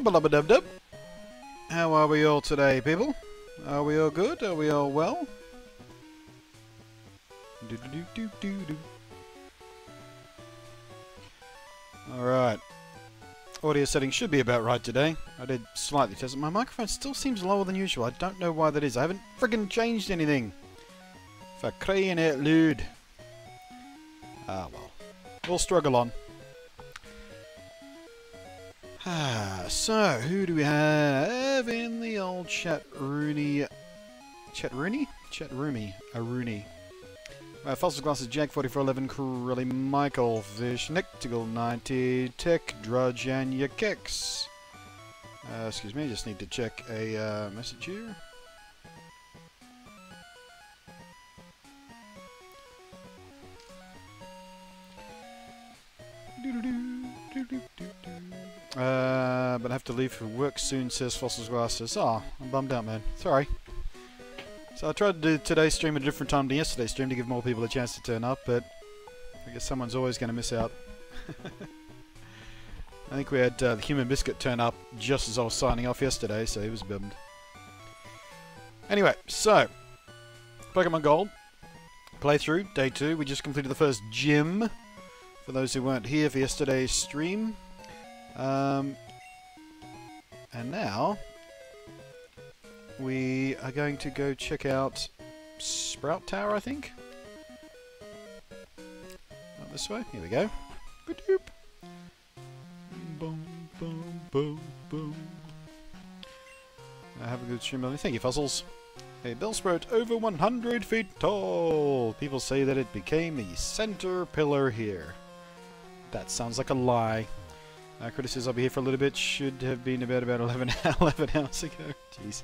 wubba dub dub. How are we all today, people? Are we all good? Are we all well? Do do do do do. Alright. Audio settings should be about right today. I did slightly test it. My microphone still seems lower than usual. I don't know why that is. I haven't friggin' changed anything. For crying out loud. Ah, well. We'll struggle on. Ah, so, who do we have in the old chat Rooney? Chat Rooney? Chat Roomy. A Rooney. Uh, Fossil Glasses, Jack 4411, Curly Michael, Fish, Nictigal 90, Tech, Drudge, and your kicks. Uh, excuse me, I just need to check a uh, message here. Uh, but I have to leave for work soon, says Fossils Glasses. Oh, I'm bummed out, man. Sorry. So I tried to do today's stream at a different time than yesterday's stream to give more people a chance to turn up, but I guess someone's always going to miss out. I think we had uh, the Human Biscuit turn up just as I was signing off yesterday, so he was bummed. Anyway, so, Pokemon Gold, playthrough, day two. We just completed the first gym, for those who weren't here for yesterday's stream. Um, and now, we are going to go check out Sprout Tower, I think. Not this way. Here we go. Boom, boom, boom, boom. Have a good stream, Melanie. Thank you, Fuzzles. A Bellsprout over 100 feet tall. People say that it became the center pillar here. That sounds like a lie. Uh, Critic I'll be here for a little bit. Should have been about about 11, 11 hours ago. Jeez.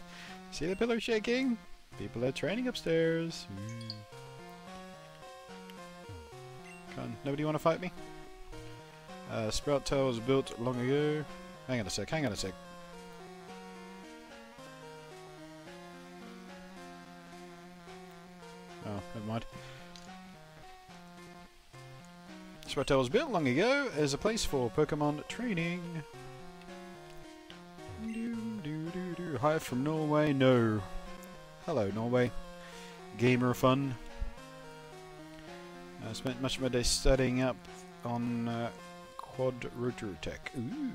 See the pillar shaking? People are training upstairs. Mm. Come on, nobody want to fight me? Uh, Sprout Tower was built long ago. Hang on a sec, hang on a sec. Oh, never mind. Sprout Tower was built long ago as a place for Pokemon training. Do, do, do, do. Hi from Norway? No. Hello, Norway. Gamer fun. I spent much of my day studying up on uh, quad rotor tech. Ooh.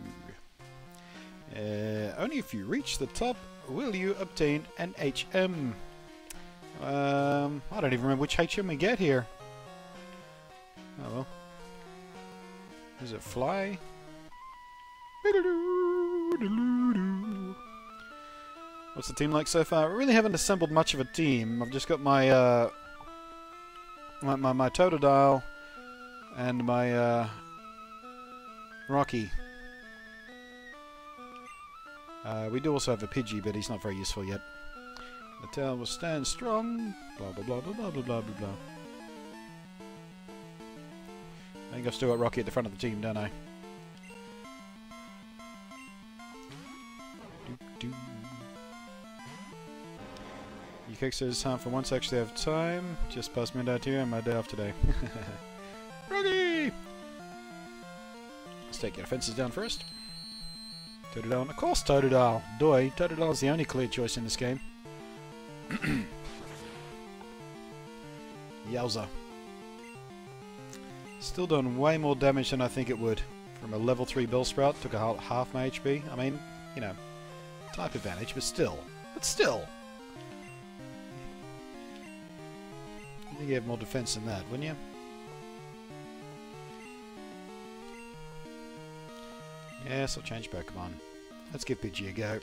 Uh, only if you reach the top will you obtain an HM. Um, I don't even remember which HM we get here. Oh well. Is it fly? What's the team like so far? I really haven't assembled much of a team. I've just got my uh, my, my, my Totodile and my uh, Rocky. Uh, we do also have a Pidgey, but he's not very useful yet. The tail will stand strong. Blah blah blah blah blah blah blah blah. I think I've still got Rocky at the front of the team, don't I? Doo -doo. Yukek says, huh, for once actually have time. Just past midnight here and my day off today. Rocky! Let's take your fences down first. Totodile. Of course Totodile. Doi. Totodile is the only clear choice in this game. Yowza. Still done way more damage than I think it would. From a level 3 Bellsprout, took a half my HP. I mean, you know, type advantage, but still. But still! I think you have more defense than that, wouldn't you? Yes, I'll change Pokemon. Let's give Pidgey a go.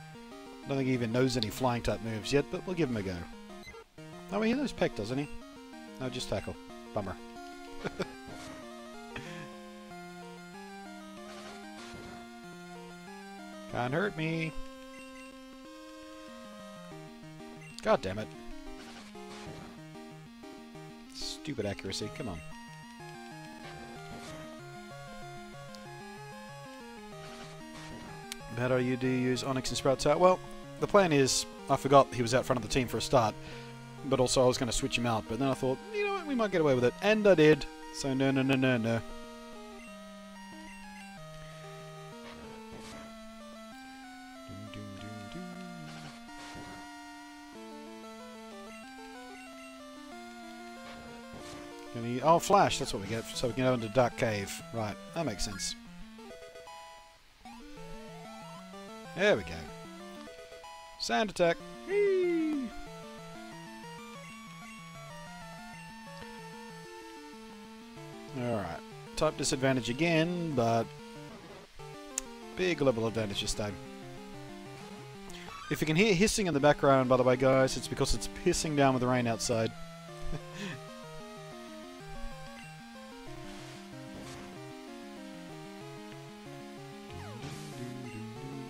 I don't think he even knows any flying type moves yet, but we'll give him a go. Oh, he knows Peck, doesn't he? No, just Tackle. Bummer. Can't hurt me. God damn it. Stupid accuracy, come on. Do you do use Onix and Sprout out? Well, the plan is, I forgot he was out front of the team for a start, but also I was going to switch him out. But then I thought, you know what, we might get away with it. And I did. So no, no, no, no, no. Oh, flash, that's what we get, so we can go into Dark Cave. Right, that makes sense. There we go. Sand attack. Type disadvantage again, but big level advantage this time. If you can hear hissing in the background, by the way, guys, it's because it's pissing down with the rain outside.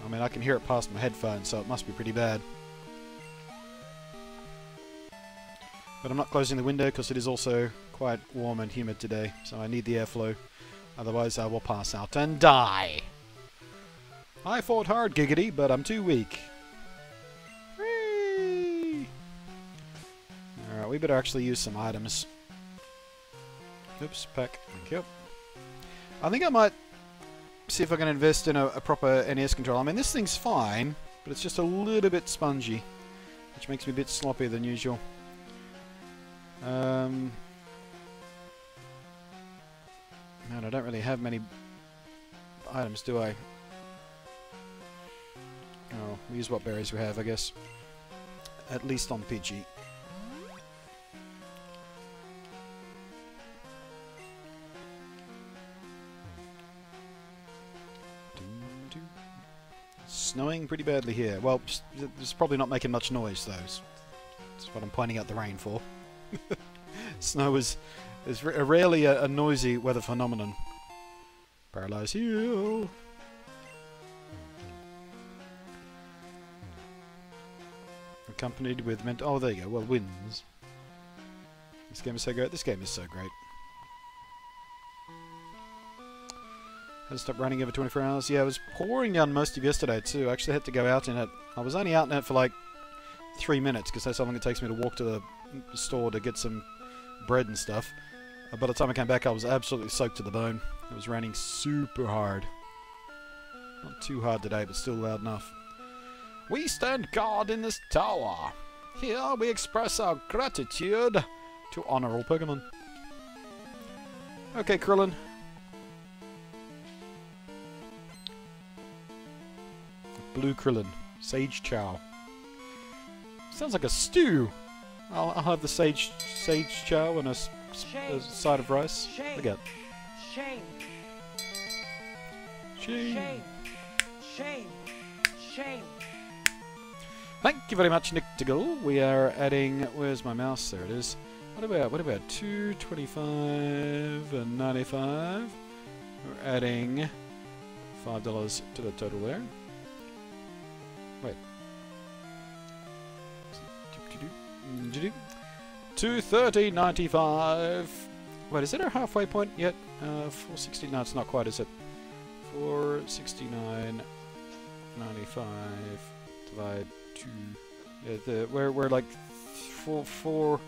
I mean, I can hear it past my headphones, so it must be pretty bad. But I'm not closing the window because it is also quite warm and humid today, so I need the airflow. Otherwise I will pass out and die. I fought hard, Giggity, but I'm too weak. Alright, we better actually use some items. Oops, pack. Thank you. I think I might see if I can invest in a, a proper NES controller. I mean, this thing's fine, but it's just a little bit spongy, which makes me a bit sloppier than usual. Um, man, I don't really have many items, do I? Oh, we use what berries we have, I guess. At least on Pidgey. Snowing pretty badly here. Well, it's probably not making much noise, though. That's what I'm pointing out the rain for. Snow is is rarely a, a, noisy weather phenomenon. Paralyze Hill. Accompanied with ment. Oh, there you go. Well, wins. This game is so great. This game is so great. Had to stop running over 24 hours. Yeah, it was pouring down most of yesterday too. I actually had to go out in it. I was only out in it for like three minutes because that's how long it takes me to walk to the store to get some bread and stuff. Uh, by the time I came back, I was absolutely soaked to the bone. It was raining super hard. Not too hard today, but still loud enough. We stand guard in this tower. Here we express our gratitude to honor all Pokemon. Okay, Krillin. Blue Krillin. Sage Chow. Sounds like a stew. I'll, I'll have the sage sage chow and a, a side of rice. Shame. Look at Shame. Shame. Shame. Shame. Thank you very much, Nick Diggle. We are adding. Where's my mouse? There it is. What about what about two twenty-five and ninety-five? We're adding five dollars to the total there. Wait. Thirty ninety-five. Wait, is it our halfway point yet? Uh, four sixty. No, it's not quite. Is it? Four sixty-nine ninety-five. Divide two. Yeah, the we're we're like four four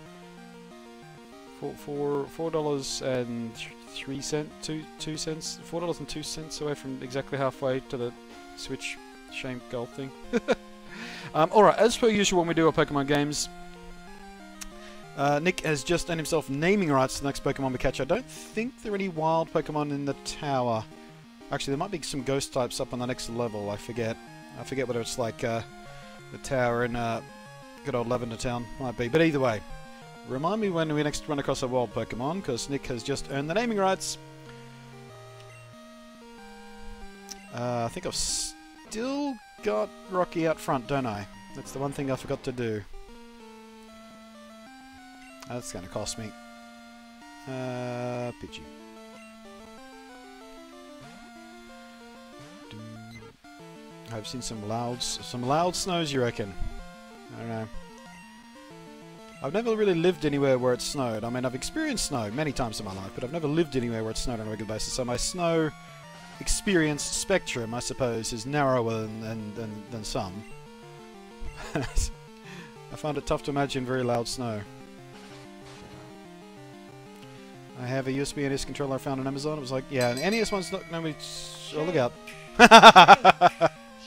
four four four dollars and three cent two two cents four dollars and two cents away from exactly halfway to the Switch shame gold thing. um, all right, as per usual when we do our Pokemon games, uh, Nick has just earned himself naming rights to the next Pokemon we catch. I don't think there are any wild Pokemon in the tower. Actually, there might be some ghost types up on the next level. I forget. I forget whether it's like uh, the tower in uh, good old Lavender Town. Might be. But either way, remind me when we next run across a wild Pokemon, because Nick has just earned the naming rights. Uh, I think I've still got Rocky out front, don't I? That's the one thing I forgot to do. That's going to cost me. Uh, Pidgey. I've seen some loud, some loud snows. You reckon? I don't know. I've never really lived anywhere where it snowed. I mean, I've experienced snow many times in my life, but I've never lived anywhere where it snowed on a regular basis. So my snow experience spectrum, I suppose, is narrower than than, than, than some. I find it tough to imagine very loud snow. I have a USB NES controller I found on Amazon. It was like, yeah, an NES one's not nobody. Oh, look out!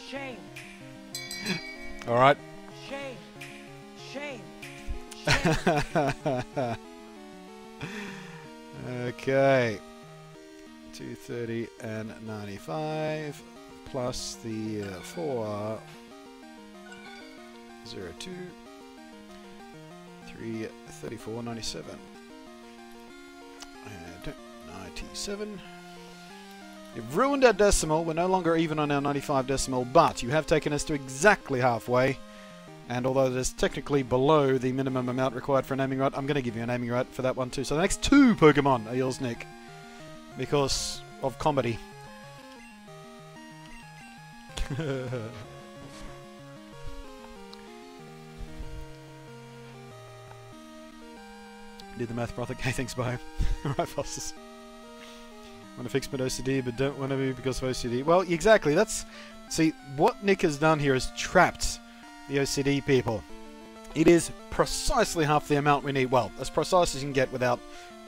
Shame. All right. Shame. Shame. Shame. Okay. 230 and 95 plus the uh, 4 0 2 3 34 97 and 97 You've ruined our decimal. We're no longer even on our 95 decimal, but you have taken us to exactly halfway. And although it is technically below the minimum amount required for a naming right, I'm going to give you a naming right for that one too. So the next two Pokemon are yours, Nick. Because of comedy. Did the math, brother. Okay, thanks, bye. right, Fossils. Want to fix my OCD, but don't want to be because of OCD. Well, exactly. That's see what Nick has done here is trapped the OCD people. It is precisely half the amount we need. Well, as precise as you can get without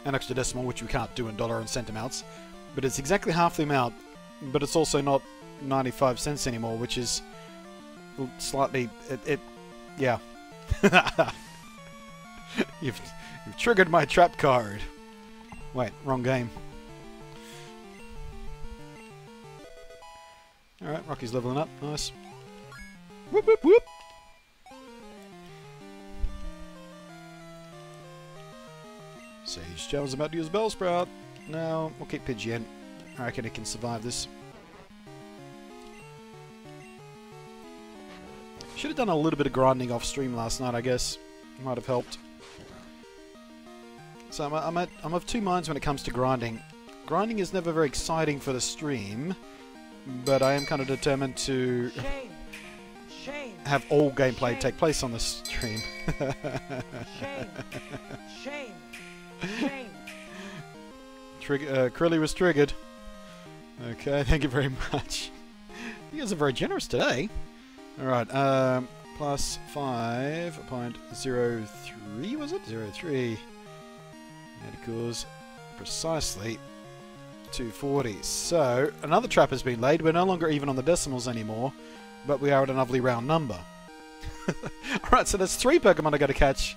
an extra decimal, which we can't do in dollar and cent amounts. But it's exactly half the amount. But it's also not 95 cents anymore, which is slightly it. it yeah. you've you've triggered my trap card. Wait, wrong game. Alright, Rocky's leveling up. Nice. Whoop, whoop, whoop. Sage Jones about to use Bellsprout. No, we'll keep Pidgeot. I reckon it can survive this. Should have done a little bit of grinding off stream last night, I guess. Might have helped. So I'm, I'm, at, I'm of two minds when it comes to grinding. Grinding is never very exciting for the stream but I am kind of determined to Shame. Shame. have all gameplay Shame. take place on the stream. Shame. Shame. Shame. Trigger, uh, was triggered. Okay, thank you very much. You guys are very generous today. Alright, um, plus 5.03, was it? 03. That equals precisely 240. So, another trap has been laid. We're no longer even on the decimals anymore, but we are at a lovely round number. Alright, so there's three Pokemon I got to catch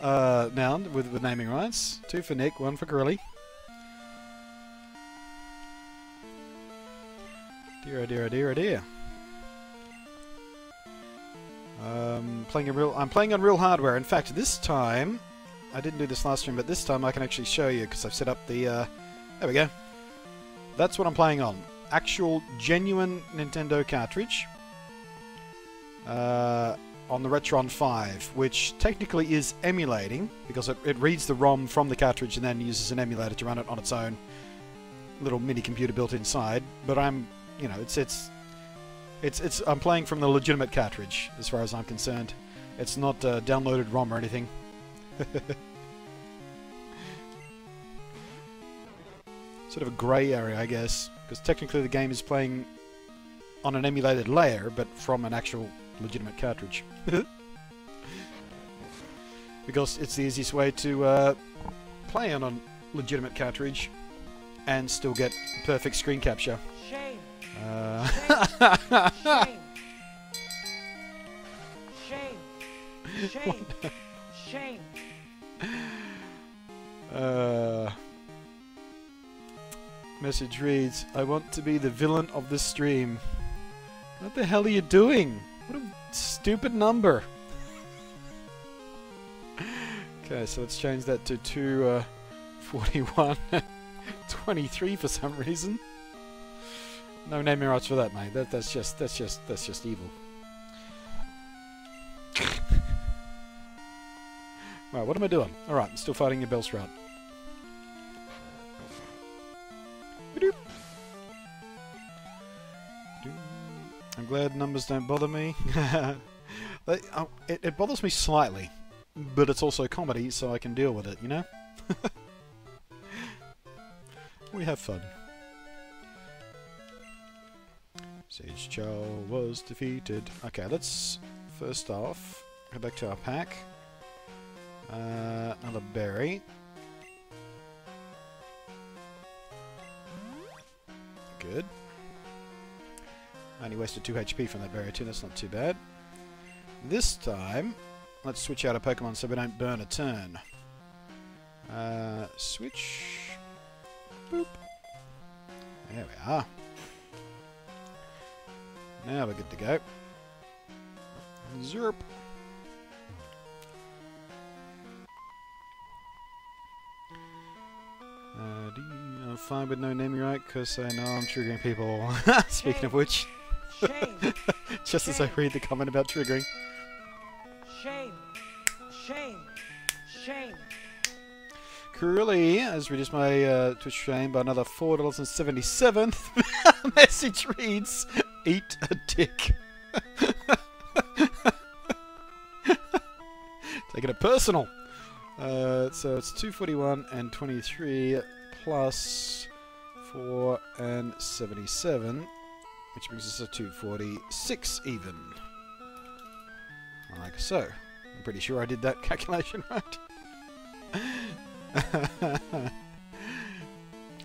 uh, now with, with naming rights. Two for Nick, one for Grilly. Dear, oh dear, oh dear, oh dear. Um, playing a real, I'm playing on real hardware. In fact, this time, I didn't do this last stream, but this time I can actually show you because I've set up the. Uh, there we go. That's what I'm playing on. Actual, genuine Nintendo cartridge. Uh, on the Retron 5, which technically is emulating because it, it reads the ROM from the cartridge and then uses an emulator to run it on its own little mini computer built inside. But I'm, you know, it's it's it's it's I'm playing from the legitimate cartridge as far as I'm concerned. It's not uh, downloaded ROM or anything. sort of a grey area, I guess, because technically the game is playing on an emulated layer, but from an actual legitimate cartridge. because it's the easiest way to uh, play on a legitimate cartridge and still get perfect screen capture. Shame. Uh, Shame. Shame. Shame. Shame. uh, message reads, I want to be the villain of the stream. What the hell are you doing? What a stupid number. okay, so let's change that to 241. Uh, 23 for some reason. No naming rights for that, mate. That, that's just that's just that's just evil. right, what am I doing? All right, I'm still fighting your Bellsprout. Ba-doop. I'm glad numbers don't bother me. Oh, it, it bothers me slightly, but it's also comedy, so I can deal with it. You know. we have fun. Sage Chow was defeated. Okay, let's first off go back to our pack. Uh, another berry. Good. Only wasted 2 HP from that too, that's not too bad. This time, let's switch out a Pokemon so we don't burn a turn. Uh, switch. Boop. There we are. Now we're good to go. Zerp. I'm fine with no naming right because I know I'm triggering people. Speaking of which, Shame. just as I read the comment about triggering. Shame. Shame. Shame. Curly has reduced my uh, Twitch stream by another four dollars and seventy-seven. Message reads, "Eat a dick." Taking it personal. Uh, so it's two forty-one and twenty-three plus four and seventy-seven, which brings us to two forty-six even. Like so. I'm pretty sure I did that calculation right.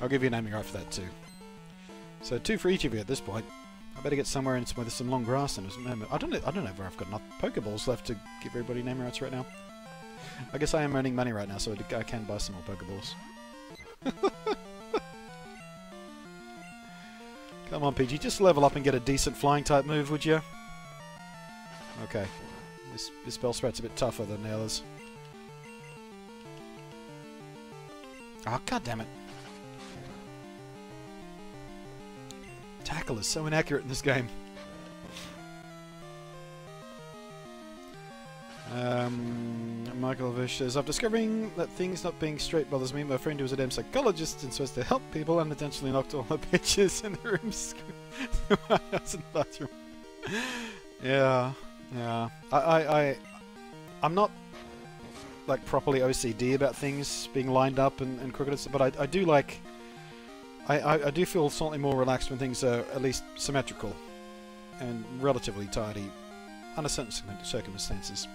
I'll give you a naming right for that too. So two for each of you at this point. I better get somewhere in some, with some long grass and some I don't know. I don't know if I've got enough Pokeballs left to give everybody naming rights right now. I guess I am earning money right now, so I can buy some more Pokeballs. Come on, PG, just level up and get a decent flying type move, would you? Okay. This, this Bellsprout's a bit tougher than the others. Oh, god damn it. Tackle is so inaccurate in this game. Um, Michael Vish says, I'm discovering that things not being straight bothers me. My friend who was a damn psychologist and supposed to help people unintentionally knocked all the pictures in the room through my bathroom. yeah, yeah. I, I, I, I'm not like properly OCD about things being lined up and, and crooked, but I, I do like. I, I, I do feel slightly more relaxed when things are at least symmetrical and relatively tidy under certain circumstances.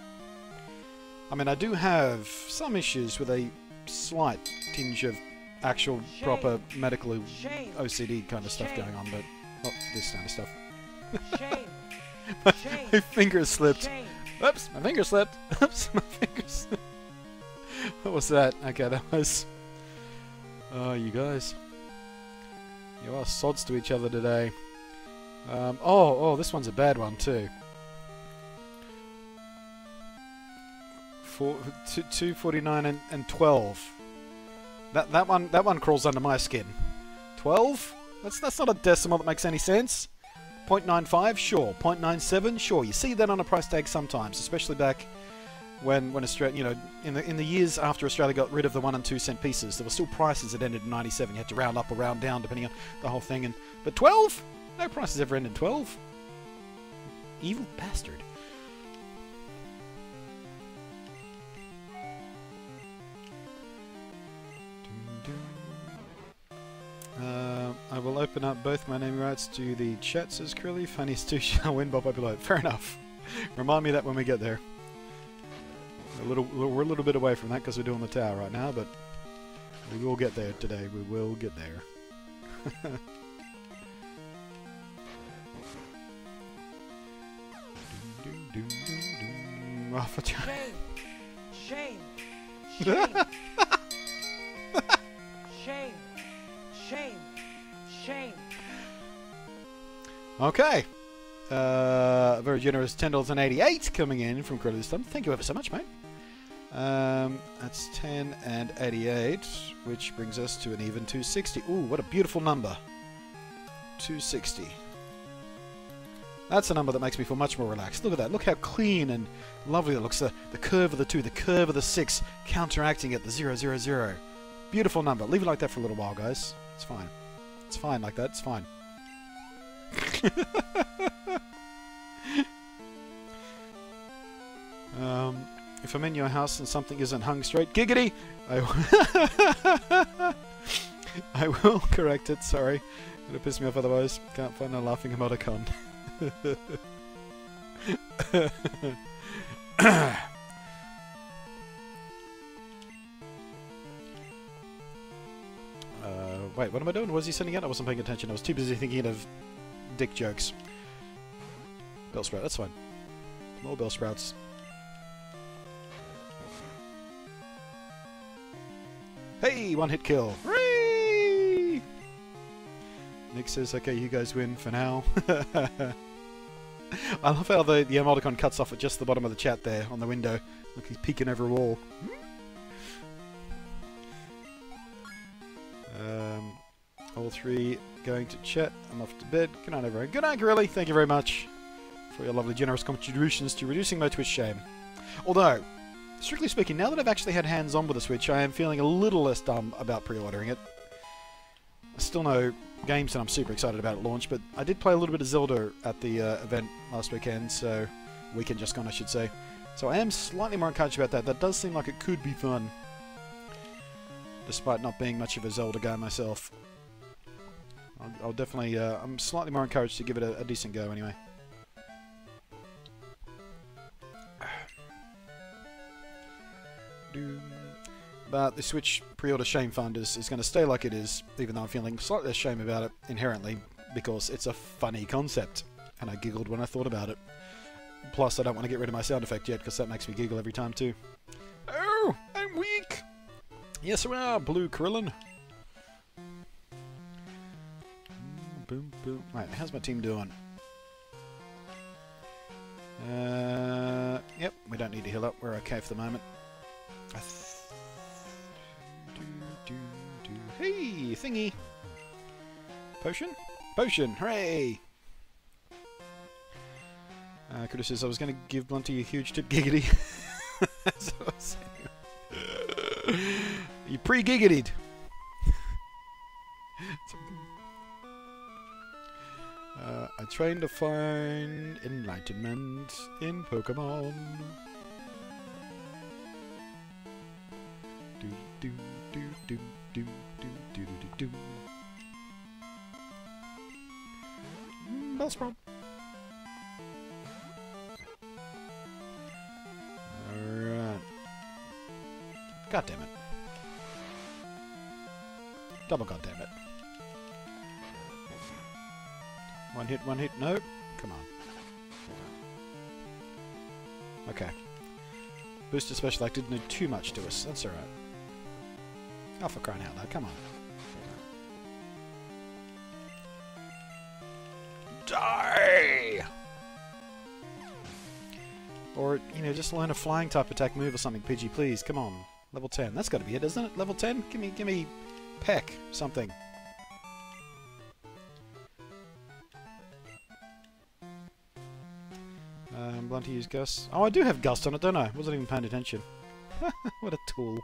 I mean, I do have some issues with a slight tinge of actual Shame. proper medical Shame. OCD kind of stuff going on, but not this kind of stuff. My Shame. finger slipped. Oops, my finger slipped. Oops, my finger slipped. what was that? Okay, that was. Oh, you guys. You are sods to each other today. Um, oh, oh, this one's a bad one too. Four, two, 249 and, and 12. That that one that one crawls under my skin. 12? That's that's not a decimal that makes any sense. 0.95, sure. 0.97, sure. You see that on a price tag sometimes, especially back when when Australia, you know, in the in the years after Australia got rid of the one and two cent pieces, there were still prices that ended in 97. You had to round up or round down depending on the whole thing. And but 12, no prices ever end in 12. Evil bastard. Uh, I will open up both my naming rights to the chat, says Curly. Funny Stu shall win by below. Fair enough. Remind me that when we get there. A little, we're a little bit away from that because we're doing the tower right now, but we will get there today. We will get there. For ch- Shame. Shame. Shame. Shame. Okay. Uh, very generous ten dollars and eighty-eight coming in from Credit time. Thank you ever so much, mate. Um, that's ten and eighty-eight, which brings us to an even two sixty. Ooh, what a beautiful number. Two sixty. That's a number that makes me feel much more relaxed. Look at that. Look how clean and lovely it looks. The, the curve of the two, the curve of the six, counteracting it, the zero, zero, zero. Beautiful number. Leave it like that for a little while, guys. It's fine. It's fine like that. It's fine. um, if I'm in your house and something isn't hung straight, giggity! I, I will correct it, sorry. It'll piss me off otherwise. Can't find a laughing emoticon. uh, wait, what am I doing? What Was he sending out? I wasn't paying attention. I was too busy thinking of dick jokes. Bellsprout, that's fine. More Bellsprouts. Hey, one hit kill. Hooray! Nick says, okay, you guys win for now. I love how the, the emoticon cuts off at just the bottom of the chat there on the window. Look, he's peeking over a wall. Hmm? All three going to chat. I'm off to bed. Good night, everyone. Good night, Gorilla. Thank you very much for your lovely, generous contributions to reducing my Twitch shame. Although, strictly speaking, now that I've actually had hands-on with the Switch, I am feeling a little less dumb about pre-ordering it. I still no games that I'm super excited about at launch, but I did play a little bit of Zelda at the uh, event last weekend, so weekend just gone, I should say. So I am slightly more encouraged about that. That does seem like it could be fun, despite not being much of a Zelda guy myself. I'll, I'll definitely. Uh, I'm slightly more encouraged to give it a, a decent go, anyway. But the Switch pre-order shame fund is, is going to stay like it is, even though I'm feeling slightly shame about it inherently, because it's a funny concept, and I giggled when I thought about it. Plus, I don't want to get rid of my sound effect yet, because that makes me giggle every time too. Oh, I'm weak! Yes, we are, Blue Krillin. Boom, boom. Right, how's my team doing? Uh, yep, we don't need to heal up. We're okay for the moment. Do, do, do. Hey, thingy! Potion? Potion! Hooray! Uh, Curtis says, I was going to give Blunty a huge tip giggity. That's what I was saying. you pre-giggitied! uh, I trained to find enlightenment in Pokemon. Do do do do do do do do do. Mm. Alright. God damn it. Double god damn it. One hit, one hit, no. Come on. Okay. Booster special act didn't do too much to us. That's alright. Oh, for crying out loud, come on. Die! Or, you know, just learn a flying type attack move or something, PG, please. Come on. Level 10. That's gotta be it, isn't it? Level 10? Give me, give me Peck. Something. Blunt to use Gust. Oh, I do have Gust on it, don't I? Wasn't even paying attention. what a tool.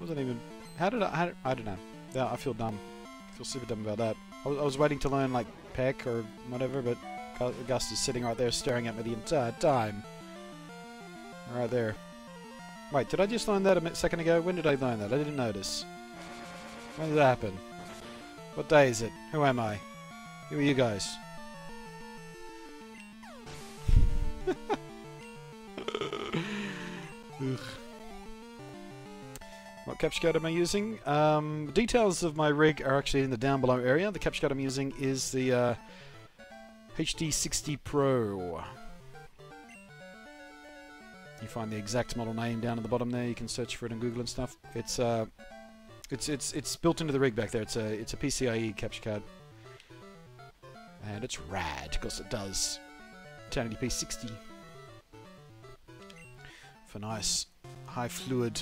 Wasn't even. How did I? How did, I don't know. Yeah, I feel dumb. I feel super dumb about that. I was, I was waiting to learn like Peck or whatever, but Gu- Gust is sitting right there staring at me the entire time. Right there. Wait, did I just learn that a second ago? When did I learn that? I didn't notice. When did that happen? What day is it? Who am I? Who are you guys? What capture card am I using? Um, details of my rig are actually in the down below area. The capture card I'm using is the uh, HD60 Pro. You find the exact model name down at the bottom there. You can search for it on Google and stuff. It's uh, it's it's it's built into the rig back there. It's a it's a PCIe capture card, and it's rad because it does 1080p 60 for nice high fluid,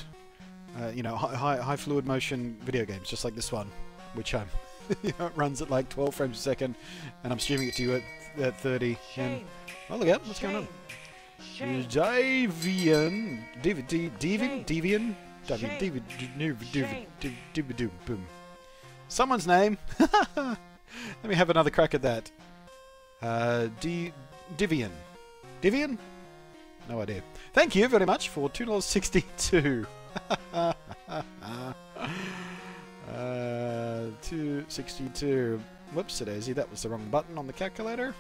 uh, you know, high, high high fluid motion video games, just like this one, which um, you know, it runs at like 12 frames a second, and I'm streaming it to you at, at 30. And Shame. oh look out, what's going on? Shame. Devian, Devian, Devian, Shame. Devian, Someone's name. Let me have another crack at that. Uh, D, Divian, Divian. No idea. Thank you very much for two dollars sixty-two. uh, two sixty-two. Whoops, said daisy. That was the wrong button on the calculator.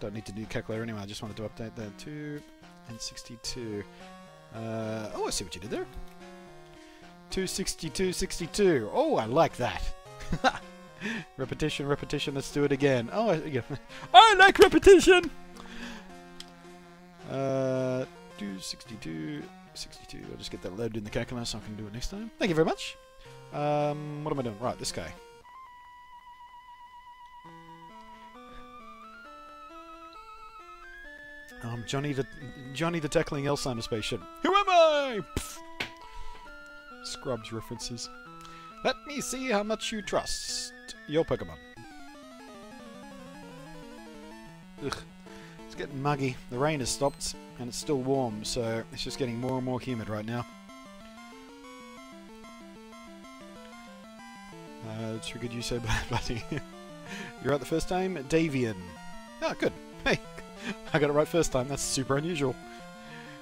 Don't need to do calculator anyway. I just wanted to update that. Two and sixty-two. Uh, oh, I see what you did there. 262, 62. Oh, I like that. repetition, repetition. Let's do it again. Oh, I, yeah. I like repetition. Uh, do 62, 62. I'll just get that loaded in the calculator so I can do it next time. Thank you very much. Um, what am I doing? Right, this guy. Um, Johnny the Johnny the tackling Alzheimer's spaceship. Who am I? Pff. Scrubs references. Let me see how much you trust your Pokemon. Ugh. It's getting muggy. The rain has stopped and it's still warm, so it's just getting more and more humid right now. Uh, it's good you say bloody. You're out the first time? Davian. Ah, good. Hey, I got it right first time. That's super unusual.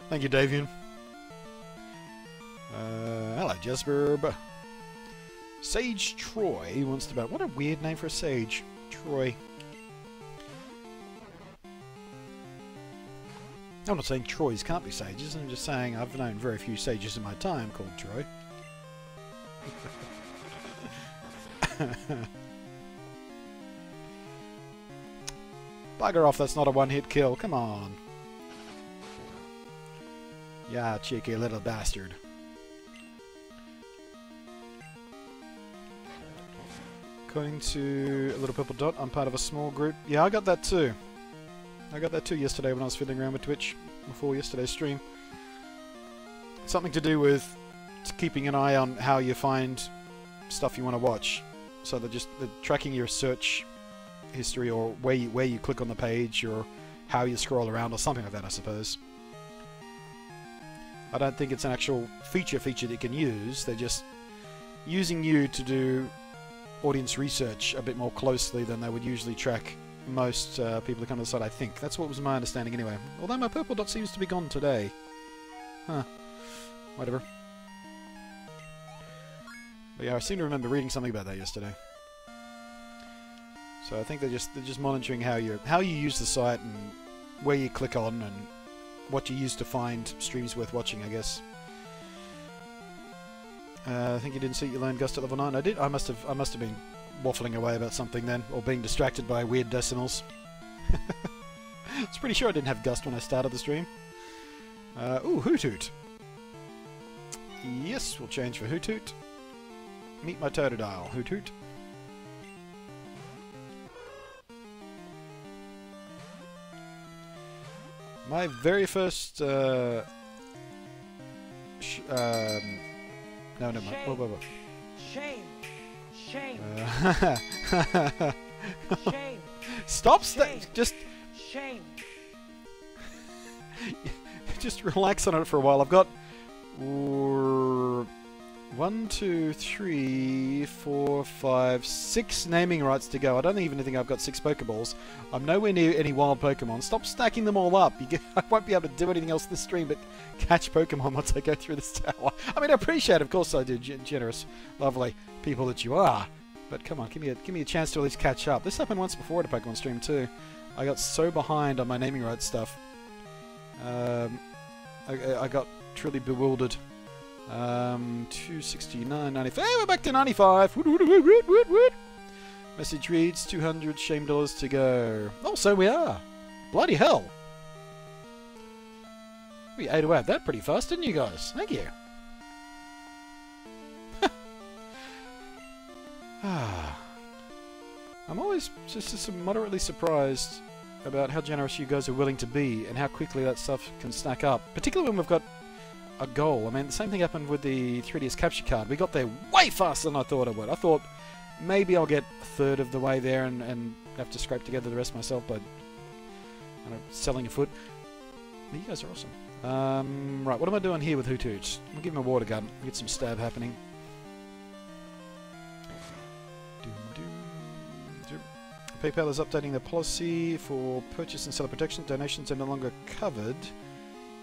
Thank you, Davian. Uh, hello, Jesper. Sage Troy wants to bet. What a weird name for a sage. Troy. I'm not saying Troys can't be sages, I'm just saying I've known very few sages in my time called Troy. Bugger off, that's not a one-hit kill, come on. Yeah, cheeky little bastard. According to a little purple dot, I'm part of a small group. Yeah, I got that too. I got that too yesterday when I was fiddling around with Twitch before yesterday's stream. Something to do with keeping an eye on how you find stuff you want to watch. So they're just they're tracking your search history or where you, where you click on the page or how you scroll around or something like that, I suppose. I don't think it's an actual feature feature that you can use. They're just using you to do audience research a bit more closely than they would usually track most uh, people who come to the site, I think. That's what was my understanding anyway. Although my purple dot seems to be gone today. Huh. Whatever. But yeah, I seem to remember reading something about that yesterday. So I think they're just they're just monitoring how you how you use the site and where you click on and what you use to find streams worth watching, I guess. Uh, I think you didn't see you learned Gust at level nine. I did. I must have. I must have been waffling away about something then, or being distracted by weird decimals. I pretty sure I didn't have Gust when I started the stream. Uh, ooh, Hoothoot. Yes, we'll change for Hoothoot. Meet my Totodile, Hoothoot. My very first... Uh, sh um, no, no, whoa, whoa, whoa. Shame. Shame. Uh, Shame. Stop! Shame. just, Shame. just relax on it for a while. I've got one, two, three, four, five, six naming rights to go. I don't even think I've got six Pokeballs. I'm nowhere near any wild Pokemon. Stop stacking them all up. You get, I won't be able to do anything else this stream but catch Pokemon once I go through this tower. I mean, I appreciate, of course, I do. Gen- generous, lovely people that you are. But come on, give me a give me a chance to at least catch up. This happened once before at a Pokemon stream too. I got so behind on my naming rights stuff. Um, I- I got truly bewildered. Um, 269, 95. Hey, we're back to 95. Woot, woot, woot, woot, woot, woot. Message reads 200 shame dollars to go. Oh, so we are. Bloody hell. We ate away at that pretty fast, didn't you guys? Thank you. Ah. I'm always just, just moderately surprised about how generous you guys are willing to be and how quickly that stuff can stack up. Particularly when we've got a goal. I mean, the same thing happened with the 3DS capture card. We got there way faster than I thought I would. I thought maybe I'll get a third of the way there and, and have to scrape together the rest myself but know, selling a foot. But you guys are awesome. Um, right, what am I doing here with Hoothoots? I'll give him a water gun. Get some stab happening. PayPal is updating their policy for purchase and seller protection. Donations are no longer covered.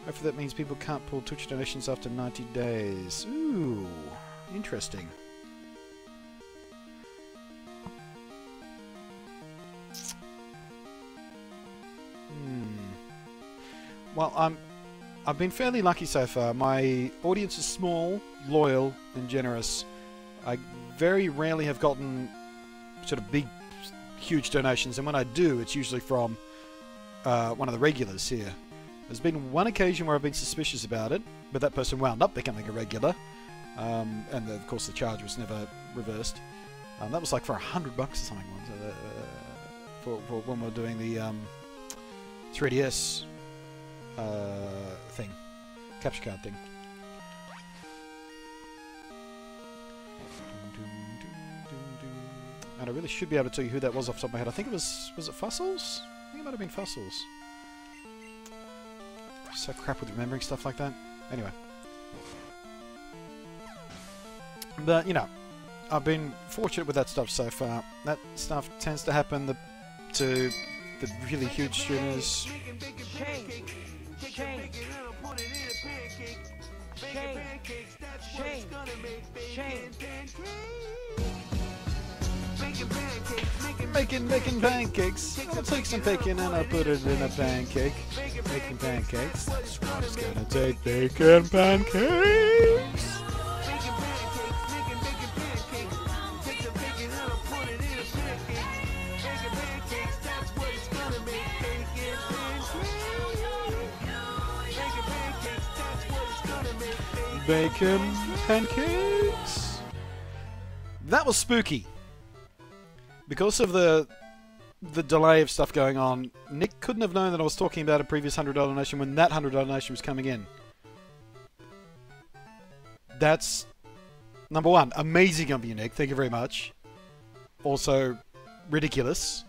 Hopefully that means people can't pull Twitch donations after 90 days. Ooh, interesting. Hmm. Well, I'm. I've been fairly lucky so far. My audience is small, loyal, and generous. I very rarely have gotten sort of big, huge donations, and when I do, it's usually from uh, one of the regulars here. There's been one occasion where I've been suspicious about it, but that person wound up becoming a regular, um, and of course the charge was never reversed. Um, that was like for a hundred bucks or something once, uh, for, for when we were doing the um, 3DS uh, thing, capture card thing. And I really should be able to tell you who that was off the top of my head. I think it was was it Fossils? I think it might have been Fossils. So crap with remembering stuff like that. Anyway. But, you know, I've been fortunate with that stuff so far. That stuff tends to happen the, to the really huge streamers. Making, making pancakes. I'll take some bacon and I'll put it in a pancake. Making pancakes. Just gonna take bacon pancakes. Bacon pancakes. That was spooky. Because of the the delay of stuff going on, Nick couldn't have known that I was talking about a previous hundred dollar donation when that hundred dollar donation was coming in. That's number one, amazing of you, Nick. Thank you very much. Also, ridiculous.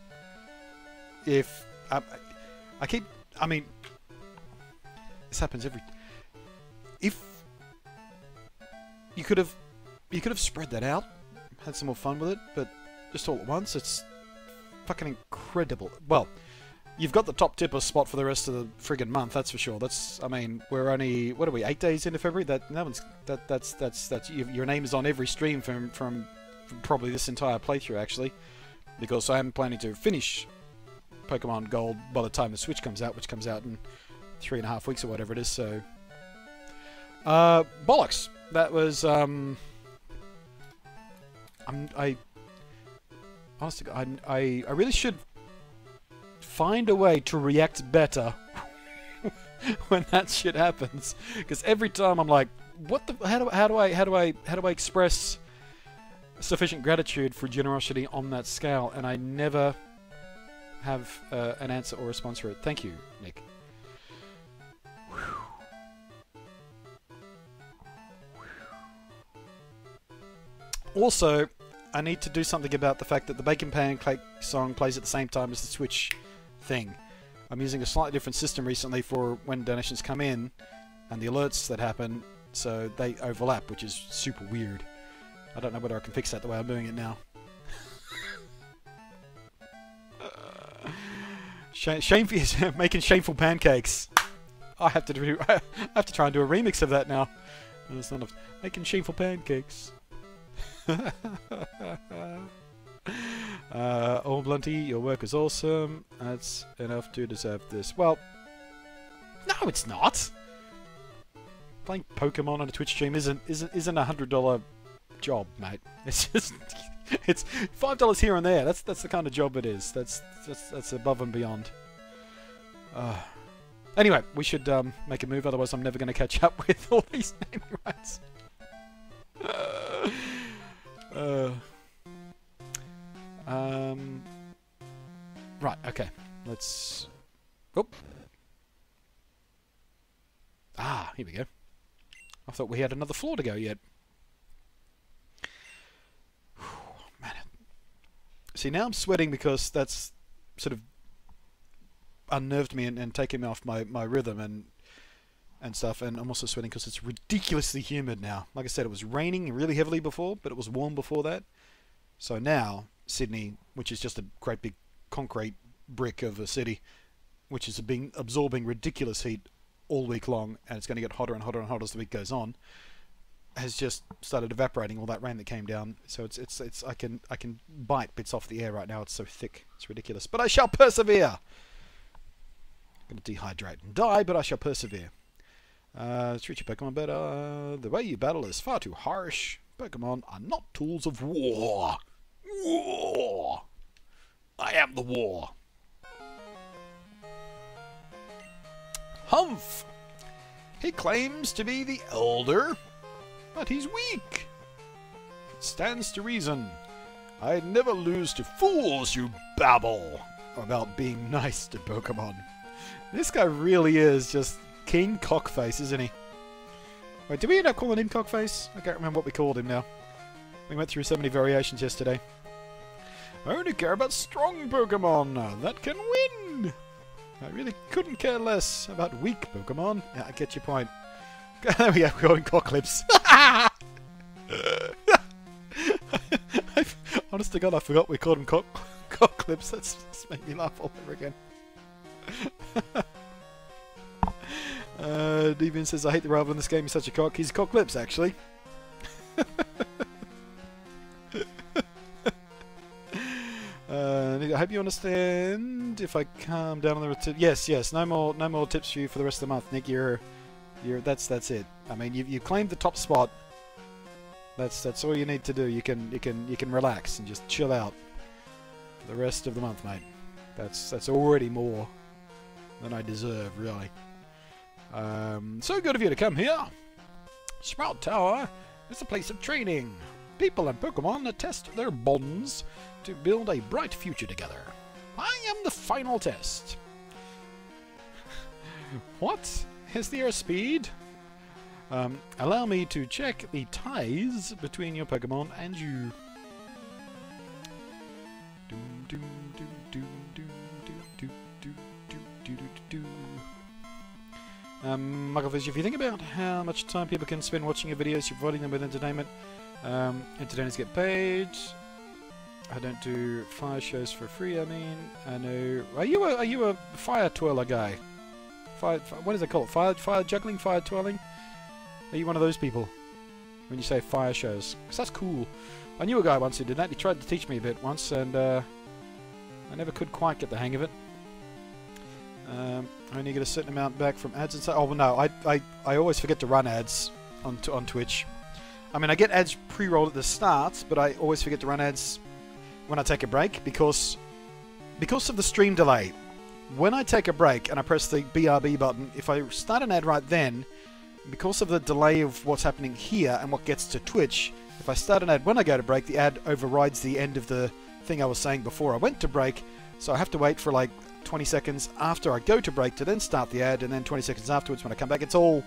If I, I keep, I mean, this happens every. If you could have, you could have spread that out, had some more fun with it, but just all at once, it's fucking incredible. Well, you've got the top tipper spot for the rest of the friggin' month, that's for sure. That's, I mean, we're only what are we, eight days into February? That that one's that that's that's that's you, your name is on every stream from, from from probably this entire playthrough actually, because I am planning to finish Pokemon Gold by the time the Switch comes out, which comes out in three and a half weeks or whatever it is. So, uh, bollocks. That was um. I'm I honestly, I, I, I really should find a way to react better when that shit happens. Because every time I'm like, what the? How do, how do I? How do I? How do I express sufficient gratitude for generosity on that scale? And I never have uh, an answer or response for it. Thank you, Nick. Also, I need to do something about the fact that the Bacon Pancake song plays at the same time as the Switch thing. I'm using a slightly different system recently for when donations come in and the alerts that happen, so they overlap, which is super weird. I don't know whether I can fix that the way I'm doing it now. Shame, shameful, making shameful pancakes. I have to do. I have to try and do a remix of that now. Making shameful pancakes. uh, oh, Blunty, your work is awesome. That's enough to deserve this. Well, no, it's not. Playing Pokemon on a Twitch stream isn't isn't isn't a hundred dollar job, mate. It's just it's five dollars here and there. That's that's the kind of job it is. That's that's that's above and beyond. Uh, anyway, we should um, make a move. Otherwise, I'm never going to catch up with all these naming rights. Uh, um, right, okay. Let's... Oh. Ah, here we go. I thought we had another floor to go yet. Man. See, now I'm sweating because that's sort of unnerved me and, and taken me off my, my rhythm and and stuff, and I'm also sweating because it's ridiculously humid now. Like I said, it was raining really heavily before, but it was warm before that. So now, Sydney, which is just a great big concrete brick of a city, which has been absorbing ridiculous heat all week long, and it's going to get hotter and hotter and hotter as the week goes on, has just started evaporating all that rain that came down. So it's it's it's I can I can bite bits off the air right now. It's so thick, it's ridiculous. But I shall persevere. I'm going to dehydrate and die, but I shall persevere. Uh, treat your Pokemon better. The way you battle is far too harsh. Pokemon are not tools of war. War! I am the war. Humph! He claims to be the elder, but he's weak. It stands to reason. I'd never lose to fools who babble about being nice to Pokemon. This guy really is just King Cockface, isn't he? Wait, did we end up calling him Cockface? I can't remember what we called him now. We went through so many variations yesterday. I only care about strong Pokemon that can win. I really couldn't care less about weak Pokemon. Yeah, I get your point. there we go, we're going Cocklips. Honest to God, I forgot we called him cock, cock clips. That's, that's made me laugh all over again. Uh, Deviant says, I hate the rival in this game. He's such a cock. He's cock lips, actually. uh, I hope you understand. If I calm down on the tip, yes, yes, no more, no more tips for you for the rest of the month, Nick. You're, you're. That's that's it. I mean, you you claimed the top spot. That's that's all you need to do. You can you can you can relax and just chill out the rest of the month, mate. That's that's already more than I deserve, really. Um, so good of you to come here. Sprout Tower is a place of training. People and Pokemon test their bonds to build a bright future together. I am the final test. what is the airspeed? Um, allow me to check the ties between your Pokemon and you. Doom, doom, Um, Michael if you think about how much time people can spend watching your videos, you're providing them with entertainment. Um, entertainers get paid. I don't do fire shows for free. I mean, I know. Are you a are you a fire twirler guy? Fire, fi- what is it called? Fire fire juggling, fire twirling. Are you one of those people? When you say fire shows, 'Cause that's cool. I knew a guy once who did that. He tried to teach me a bit once, and uh, I never could quite get the hang of it. Um, only get a certain amount back from ads and so. Oh no, I, I I always forget to run ads on on Twitch. I mean, I get ads pre-rolled at the start, but I always forget to run ads when I take a break because because of the stream delay. When I take a break and I press the BRB button, if I start an ad right then, because of the delay of what's happening here and what gets to Twitch, if I start an ad when I go to break, the ad overrides the end of the thing I was saying before I went to break, so I have to wait for like 20 seconds after I go to break to then start the ad, and then 20 seconds afterwards when I come back. It's all.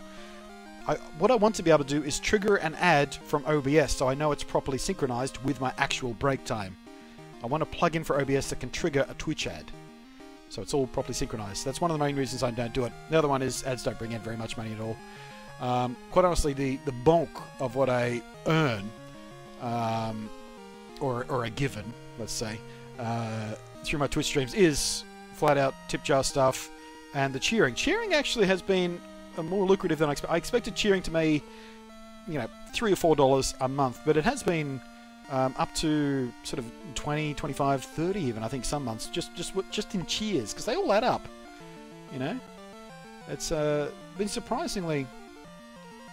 I, what I want to be able to do is trigger an ad from OBS so I know it's properly synchronized with my actual break time. I want a plugin for OBS that can trigger a Twitch ad. So it's all properly synchronized. That's one of the main reasons I don't do it. The other one is ads don't bring in very much money at all. Um, quite honestly, the, the bulk of what I earn, um, or, or a given, let's say, uh, through my Twitch streams is flat out tip jar stuff and the cheering. Cheering actually has been more lucrative than I expected. I expected cheering to me, you know, three or four dollars a month, but it has been um, up to sort of 20, 25, 30 even, I think, some months, just just just in cheers, because they all add up, you know? It's uh, been surprisingly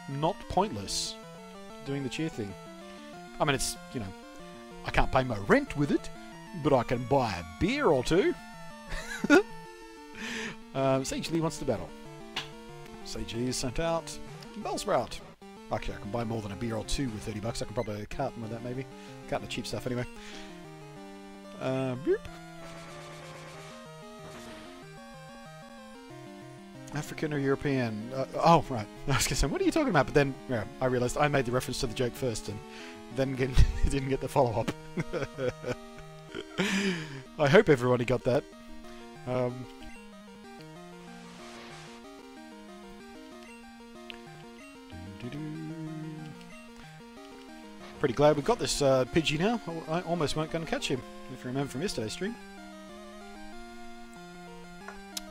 not pointless doing the cheer thing. I mean, it's, you know, I can't pay my rent with it, but I can buy a beer or two. um, Sage Li wants to battle. Sage Li is sent out. Bellsprout. Actually, I can buy more than a beer or two with 30 bucks. I can probably cut with that, maybe. Cut the cheap stuff, anyway. Uh, boop. African or European? Uh, oh, right. I was going to say, what are you talking about? But then, yeah, I realised I made the reference to the joke first and then get, didn't get the follow-up. I hope everybody got that. Um, Pretty glad we've got this uh, Pidgey now. I almost weren't going to catch him, if you remember from yesterday's stream.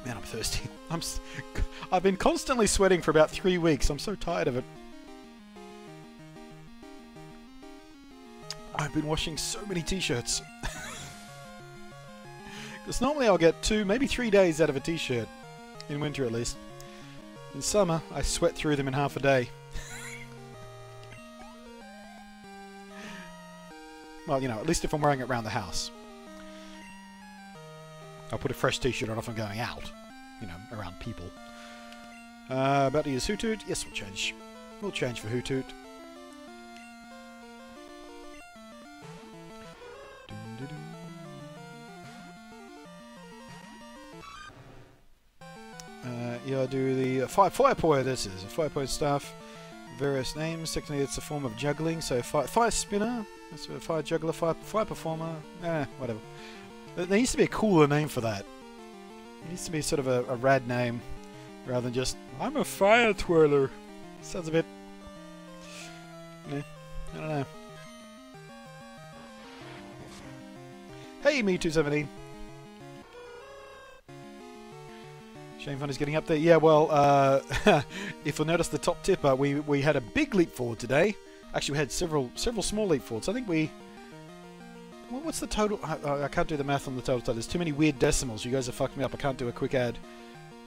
Man, I'm thirsty. I'm. S- I've been constantly sweating for about three weeks. I'm so tired of it. I've been washing so many t-shirts. Because normally I'll get two, maybe three days out of a t-shirt. In winter, at least. In summer, I sweat through them in half a day. well, you know, at least if I'm wearing it around the house. I'll put a fresh t-shirt on if I'm going out. You know, around people. Uh, about to use Hoothoot. Yes, we'll change. We'll change for Hoothoot. Uh, yeah, I do the uh, fire, fire poi, this is. Fire poi staff, various names. Technically, it's a form of juggling, so fire, fire spinner, that's a fire juggler, fire, fire performer, eh, whatever. There used to be a cooler name for that. It used to be sort of a, a rad name, rather than just, I'm a fire twirler. Sounds a bit... Eh, I don't know. Hey, Me217. Shane Fun is getting up there. Yeah, well, uh, if you'll notice the top tipper, we we had a big leap forward today. Actually, we had several several small leap forwards. I think we. What's the total? I, I can't do the math on the total. There's too many weird decimals. You guys have fucked me up. I can't do a quick add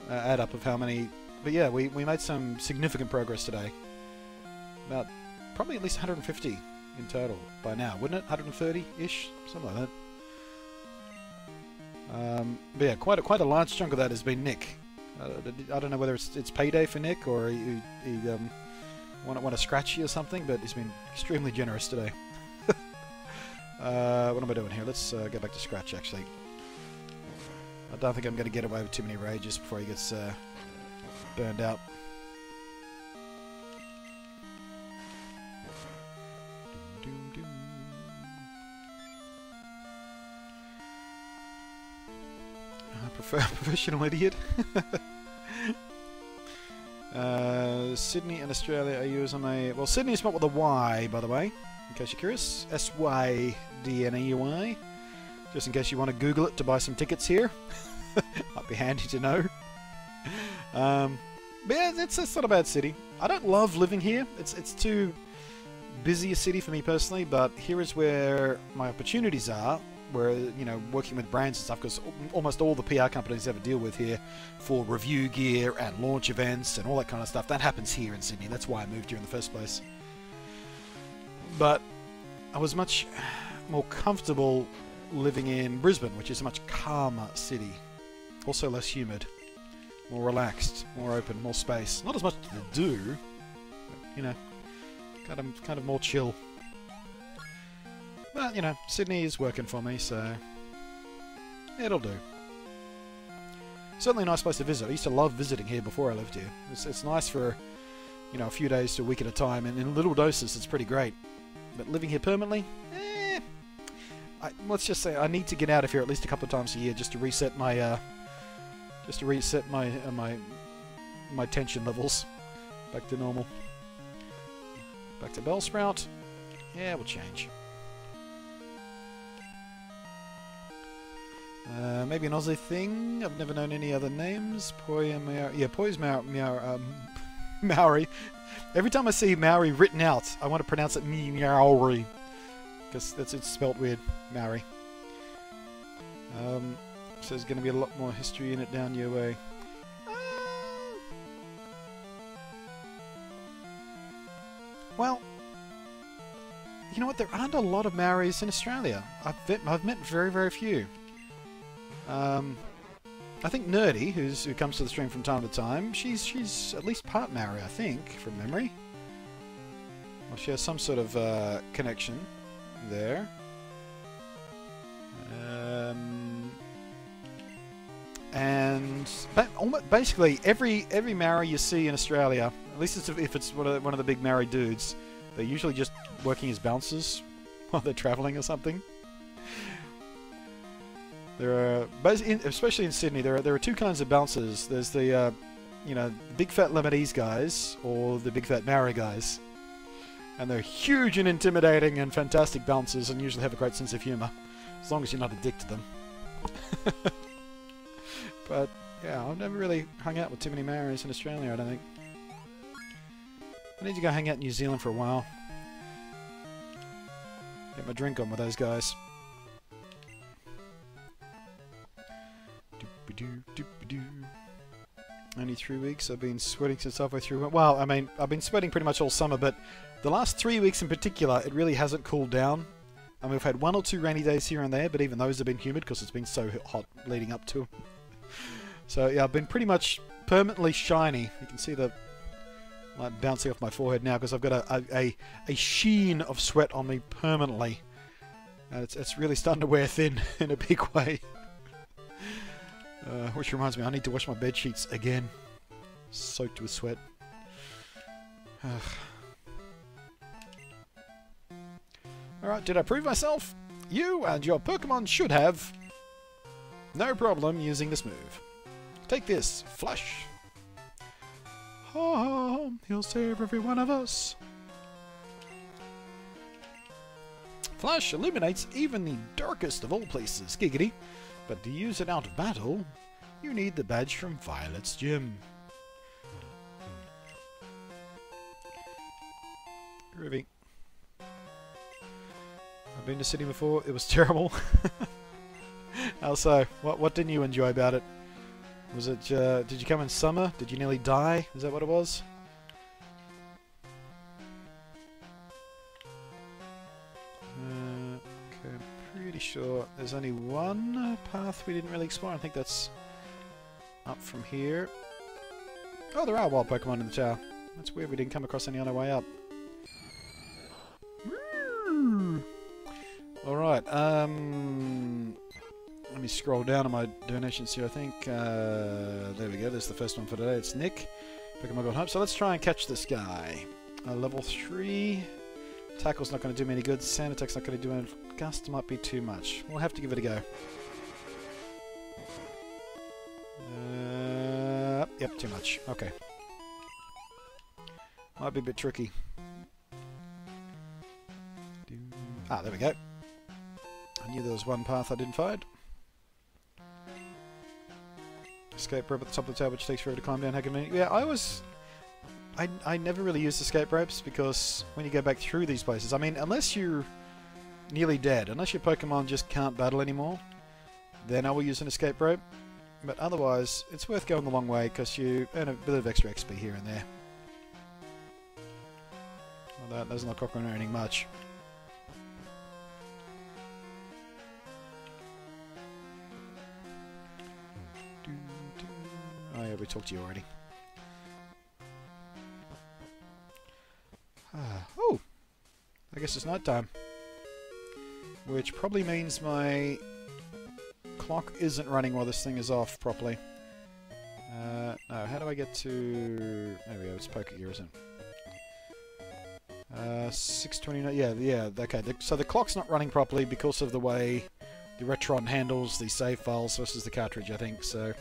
uh, add up of how many. But yeah, we, we made some significant progress today. About probably at least 150 in total by now, wouldn't it? 130-ish, something like that. Um, but yeah, quite a, quite a large chunk of that has been Nick. I don't know whether it's it's payday for Nick or he, he um, want want to scratch you or something, but he's been extremely generous today. uh, what am I doing here? Let's uh, go back to scratch actually. I don't think I'm going to get away with too many rages before he gets uh, burned out. I prefer professional idiot. uh, Sydney and Australia are on a well. Sydney is spelled with a Y, by the way, in case you're curious. S Y D N E U Y. Just in case you want to Google it to buy some tickets here. Might be handy to know. Um, but yeah, it's, it's not a bad city. I don't love living here. It's it's too busy a city for me personally. But here is where my opportunities are. Where you know working with brands and stuff, because almost all the PR companies ever deal with here for review gear and launch events and all that kind of stuff, that happens here in Sydney. That's why I moved here in the first place. But I was much more comfortable living in Brisbane, which is a much calmer city. Also less humid, more relaxed, more open, more space. Not as much to do, but, you know, kind of, kind of more chill. But, you know, Sydney is working for me, so it'll do. Certainly a nice place to visit. I used to love visiting here before I lived here. It's, it's nice for, you know, a few days to a week at a time, and in little doses it's pretty great. But living here permanently, eh, I, let's just say I need to get out of here at least a couple of times a year just to reset my uh, just to reset my uh, my my tension levels back to normal. Back to Bellsprout. Yeah, we'll change. Uh, maybe an Aussie thing. I've never known any other names. Poi and Maori. Yeah, Poi's Maori. Um, Maori. Every time I see Maori written out, I want to pronounce it Maori. Because that's it's spelt weird. Maori. Um, so there's going to be a lot more history in it down your way. Uh, well, you know what? There aren't a lot of Maoris in Australia. I've I've met very, very few. Um, I think Nerdy, who's who comes to the stream from time to time, she's she's at least part Maori, I think, from memory. Well, she has some sort of uh, connection there. Um, and ba- almo- basically every every Maori you see in Australia, at least it's if it's one of, the, one of the big Maori dudes, they're usually just working as bouncers while they're traveling or something. There are, especially in Sydney, there are there are two kinds of bouncers. There's the, uh, you know, big fat Lebanese guys or the big fat Maori guys, and they're huge and intimidating and fantastic bouncers, and usually have a great sense of humour, as long as you're not a dick to them. but yeah, I've never really hung out with too many Maoris in Australia. I don't think. I need to go hang out in New Zealand for a while. Get my drink on with those guys. Only three weeks. I've been sweating since halfway through. Well, I mean, I've been sweating pretty much all summer, but the last three weeks in particular, it really hasn't cooled down. I mean, we've had one or two rainy days here and there, but even those have been humid because it's been so hot leading up to 'em. So yeah, I've been pretty much permanently shiny. You can see the light bouncing off my forehead now because I've got a, a, a, sheen of sweat on me permanently. And it's, it's really starting to wear thin in a big way. Uh, which reminds me, I need to wash my bed sheets again. Soaked with sweat. Alright, did I prove myself? You and your Pokemon should have. No problem using this move. Take this, Flash. Oh, he'll save every one of us. Flash illuminates even the darkest of all places, Giggity. But to use it out of battle, you need the badge from Violet's gym. Groovy. I've been to City before. It was terrible. How so? What what didn't you enjoy about it? Was it? Uh, did you come in summer? Did you nearly die? Is that what it was? Sure there's only one path we didn't really explore. I think that's up from here. Oh, there are wild Pokemon in the tower. That's weird. We didn't come across any on our way up. All right. Um, let me scroll down on my donations here. I think uh, there we go. There's the first one for today. It's Nick. Pokemon Gold Hope. So let's try and catch this guy. Uh, level three. Tackle's not going to do me any good. Sand attack's not going to do any. Gust might be too much. We'll have to give it a go. Uh, yep, too much. Okay. Might be a bit tricky. Ah, there we go. I knew there was one path I didn't find. Escape rope at the top of the tower, which takes forever to climb down. How convenient. Yeah, I was... I, I never really used escape ropes because when you go back through these places, I mean, unless you're nearly dead, unless your Pokemon just can't battle anymore, then I will use an escape rope. But otherwise, it's worth going the long way because you earn a bit of extra XP here and there. Well, that doesn't look like we're earning much. Oh yeah, we talked to you already. Ah, oh! I guess it's night time. Which probably means my clock isn't running while this thing is off properly. Uh, no, how do I get to... There we go, it's Pokegear, isn't it? Uh, 629, yeah, yeah, okay. The, so the clock's not running properly because of the way the Retron handles the save files versus the cartridge, I think, so...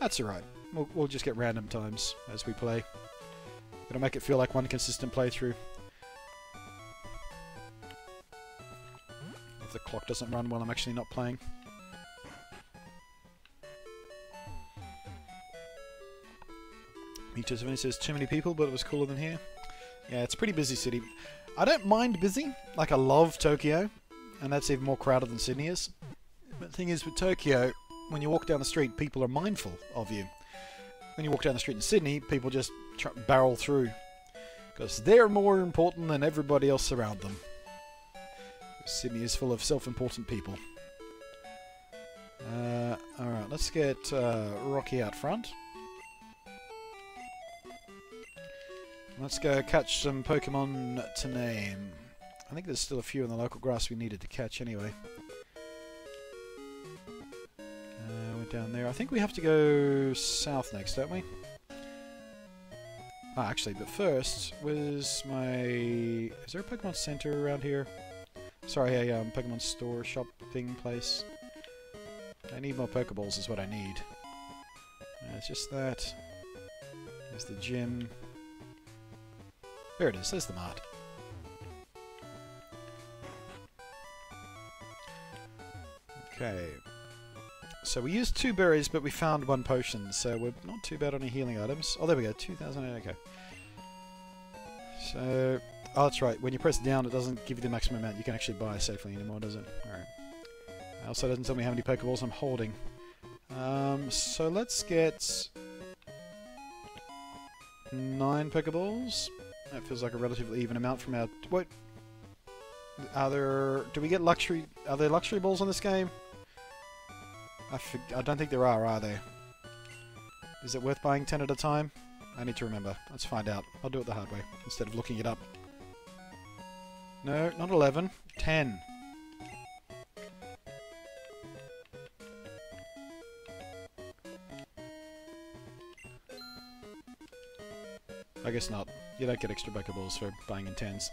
That's alright. We'll, we'll just get random times as we play. It'll make it feel like one consistent playthrough. If the clock doesn't run while I'm actually not playing. Of says too many people, but it was cooler than here. Yeah, it's a pretty busy city. I don't mind busy. Like, I love Tokyo. And that's even more crowded than Sydney is. But the thing is, with Tokyo, when you walk down the street, people are mindful of you. When you walk down the street in Sydney, people just barrel through. Because they're more important than everybody else around them. Sydney is full of self-important people. Uh, Alright, let's get uh, Rocky out front. Let's go catch some Pokemon to name. I think there's still a few in the local grass we needed to catch anyway. Uh, we're down there. I think we have to go south next, don't we? Ah, actually, but first, where's my... Is there a Pokemon Center around here? Sorry, a um, Pokemon store shop thing place. I need more Pokeballs is what I need. Uh, it's just that. There's the gym. There it is, there's the mart. Okay. So we used two berries, but we found one potion, so we're not too bad on our healing items. Oh, there we go, 2,000, okay. So, oh, that's right, when you press down, it doesn't give you the maximum amount you can actually buy safely anymore, does it? Alright. Also doesn't tell me how many Pokeballs I'm holding. Um, so let's get... Nine Pokeballs. That feels like a relatively even amount from our... What? Are there... Do we get luxury... Are there luxury balls in this game? I, I don't think there are, are there? Is it worth buying 10 at a time? I need to remember. Let's find out. I'll do it the hard way instead of looking it up. No, not 11. 10. I guess not. You don't get extra Pokeballs for buying in 10s.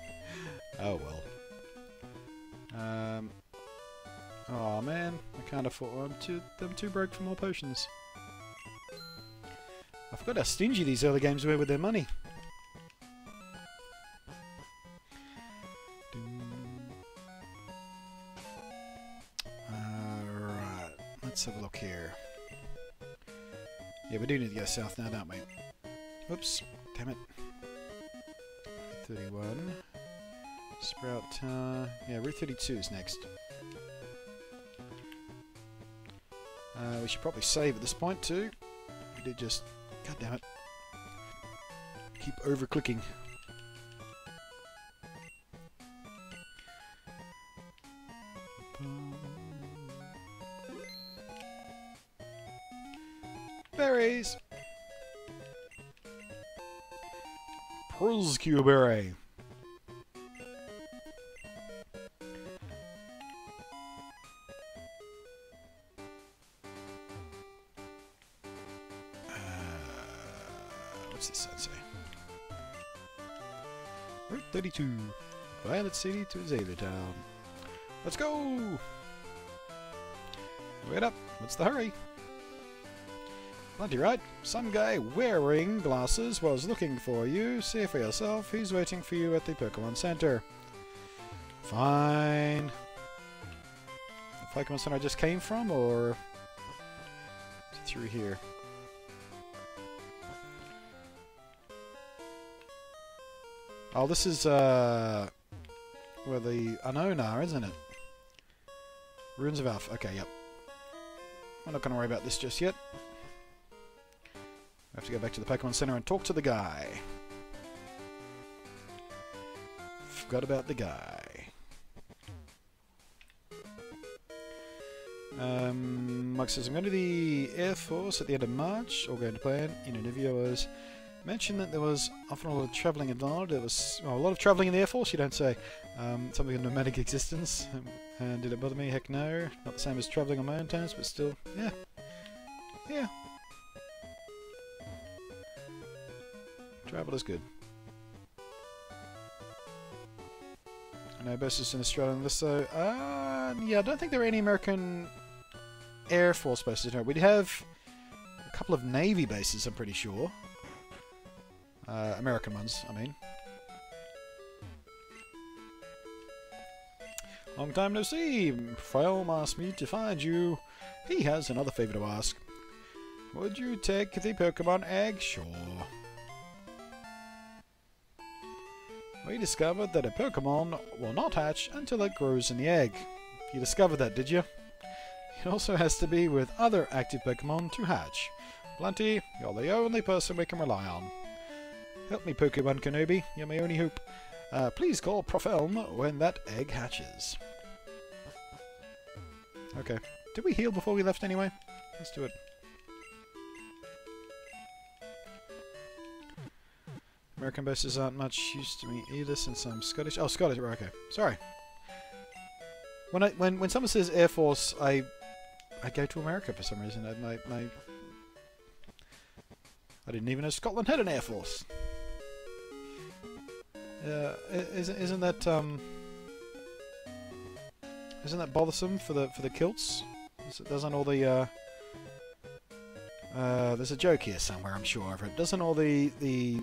oh well. Um, oh man, I can't afford. I'm too, I'm too broke for more potions. I forgot how stingy these early games were with their money. Alright, let's have a look here. Yeah, we do need to go south now, don't we? Oops, damn it. 31. Sprout Tower. Yeah, Route 32 is next. Uh, we should probably save at this point too. We did just... God damn it. Keep over clicking. Berries! Pearl's Violet City to Azalea Town. Let's go! Wait up. What's the hurry? Blunty right. Some guy wearing glasses was looking for you. See for yourself. He's waiting for you at the Pokemon Center. Fine. The Pokemon Center I just came from, or through here? Oh, this is uh, where the unknown are, isn't it? Ruins of Alpha. Okay, yep. We're not going to worry about this just yet. I have to go back to the Pokemon Center and talk to the guy. Forgot about the guy. Um, Mike says, I'm going to the Air Force at the end of March, all going to plan. In an interview, I was mentioned that there was often a lot of travelling involved. There was well, a lot of travelling in the Air Force, you don't say. Um, something of nomadic existence. Um, and did it bother me? Heck no. Not the same as travelling on my own terms, but still, yeah. Yeah, Travel is good. No bases in Australia so uh, yeah, I don't think there are any American Air Force bases here. we'd have a couple of Navy bases, I'm pretty sure. Uh, American ones, I mean. Long time no see. Frail asked me to find you. He has another favour to ask. Would you take the Pokemon egg? Sure. We discovered that a Pokemon will not hatch until it grows in the egg. You discovered that, did you? It also has to be with other active Pokemon to hatch. Blunty, you're the only person we can rely on. Help me, Pokemon Kenobi. You're my only hope. Uh, please call Prof. Elm when that egg hatches. Okay. Did we heal before we left anyway? Let's do it. American bases aren't much use to me either since I'm Scottish. Oh, Scottish, right, okay. Sorry. When I when when someone says Air Force, I I go to America for some reason. I, my my I didn't even know Scotland had an Air Force. Uh, isn't isn't that um isn't that bothersome for the for the kilts? Doesn't all the uh, uh, there's a joke here somewhere, I'm sure of it. Doesn't all the the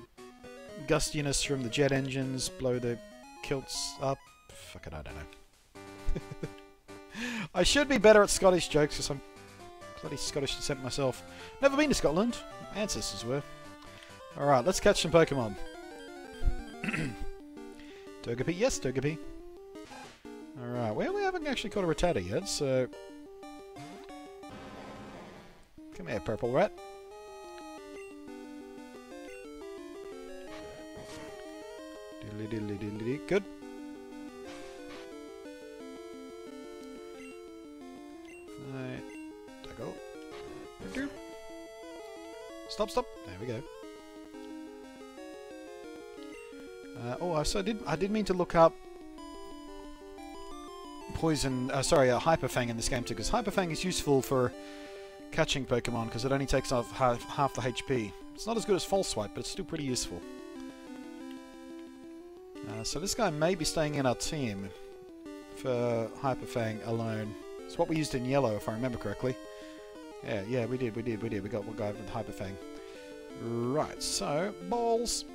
gustiness from the jet engines blow the kilts up. Fuck it, I don't know. I should be better at Scottish jokes because I'm bloody Scottish descent myself. Never been to Scotland. My ancestors were. Alright, let's catch some Pokemon. Togepi, yes, Togepi. Alright, well, we haven't actually caught a Rattata yet, so... Come here, Purple Rat. Diddly diddly diddly. Good. Right. Tackle. Stop, stop. There we go. Uh, oh, I so I did. I did mean to look up poison. Uh, sorry, uh, Hyperfang in this game too, because Hyperfang is useful for catching Pokemon because it only takes off half, half the HP. It's not as good as False Swipe, but it's still pretty useful. Uh, so this guy may be staying in our team for Hyperfang alone. It's what we used in yellow, if I remember correctly. Yeah, yeah, we did, we did, we did. We got one guy with Hyperfang. Right, so, balls.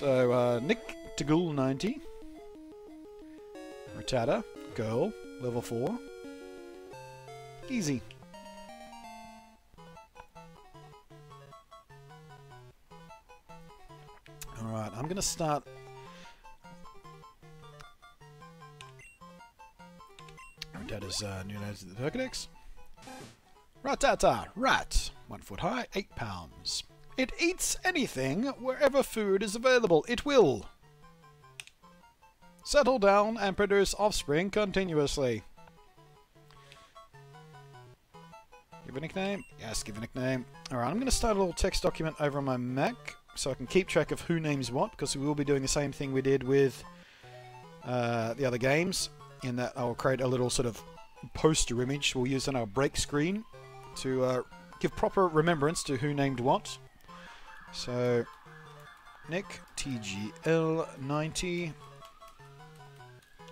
So, uh, Nick Tagul 90. Rattata, girl, level 4. Easy. Alright, I'm going to start... Rattata's uh, new name to the Pokedex. Rattata, rat, one foot high, eight pounds. It eats anything wherever food is available. It will. Settle down and produce offspring continuously. Give a nickname? Yes, give a nickname. Alright, I'm going to start a little text document over on my Mac so I can keep track of who names what because we will be doing the same thing we did with uh, the other games in that I'll create a little sort of poster image we'll use on our break screen to uh, give proper remembrance to who named what. So, Nick, TGL90,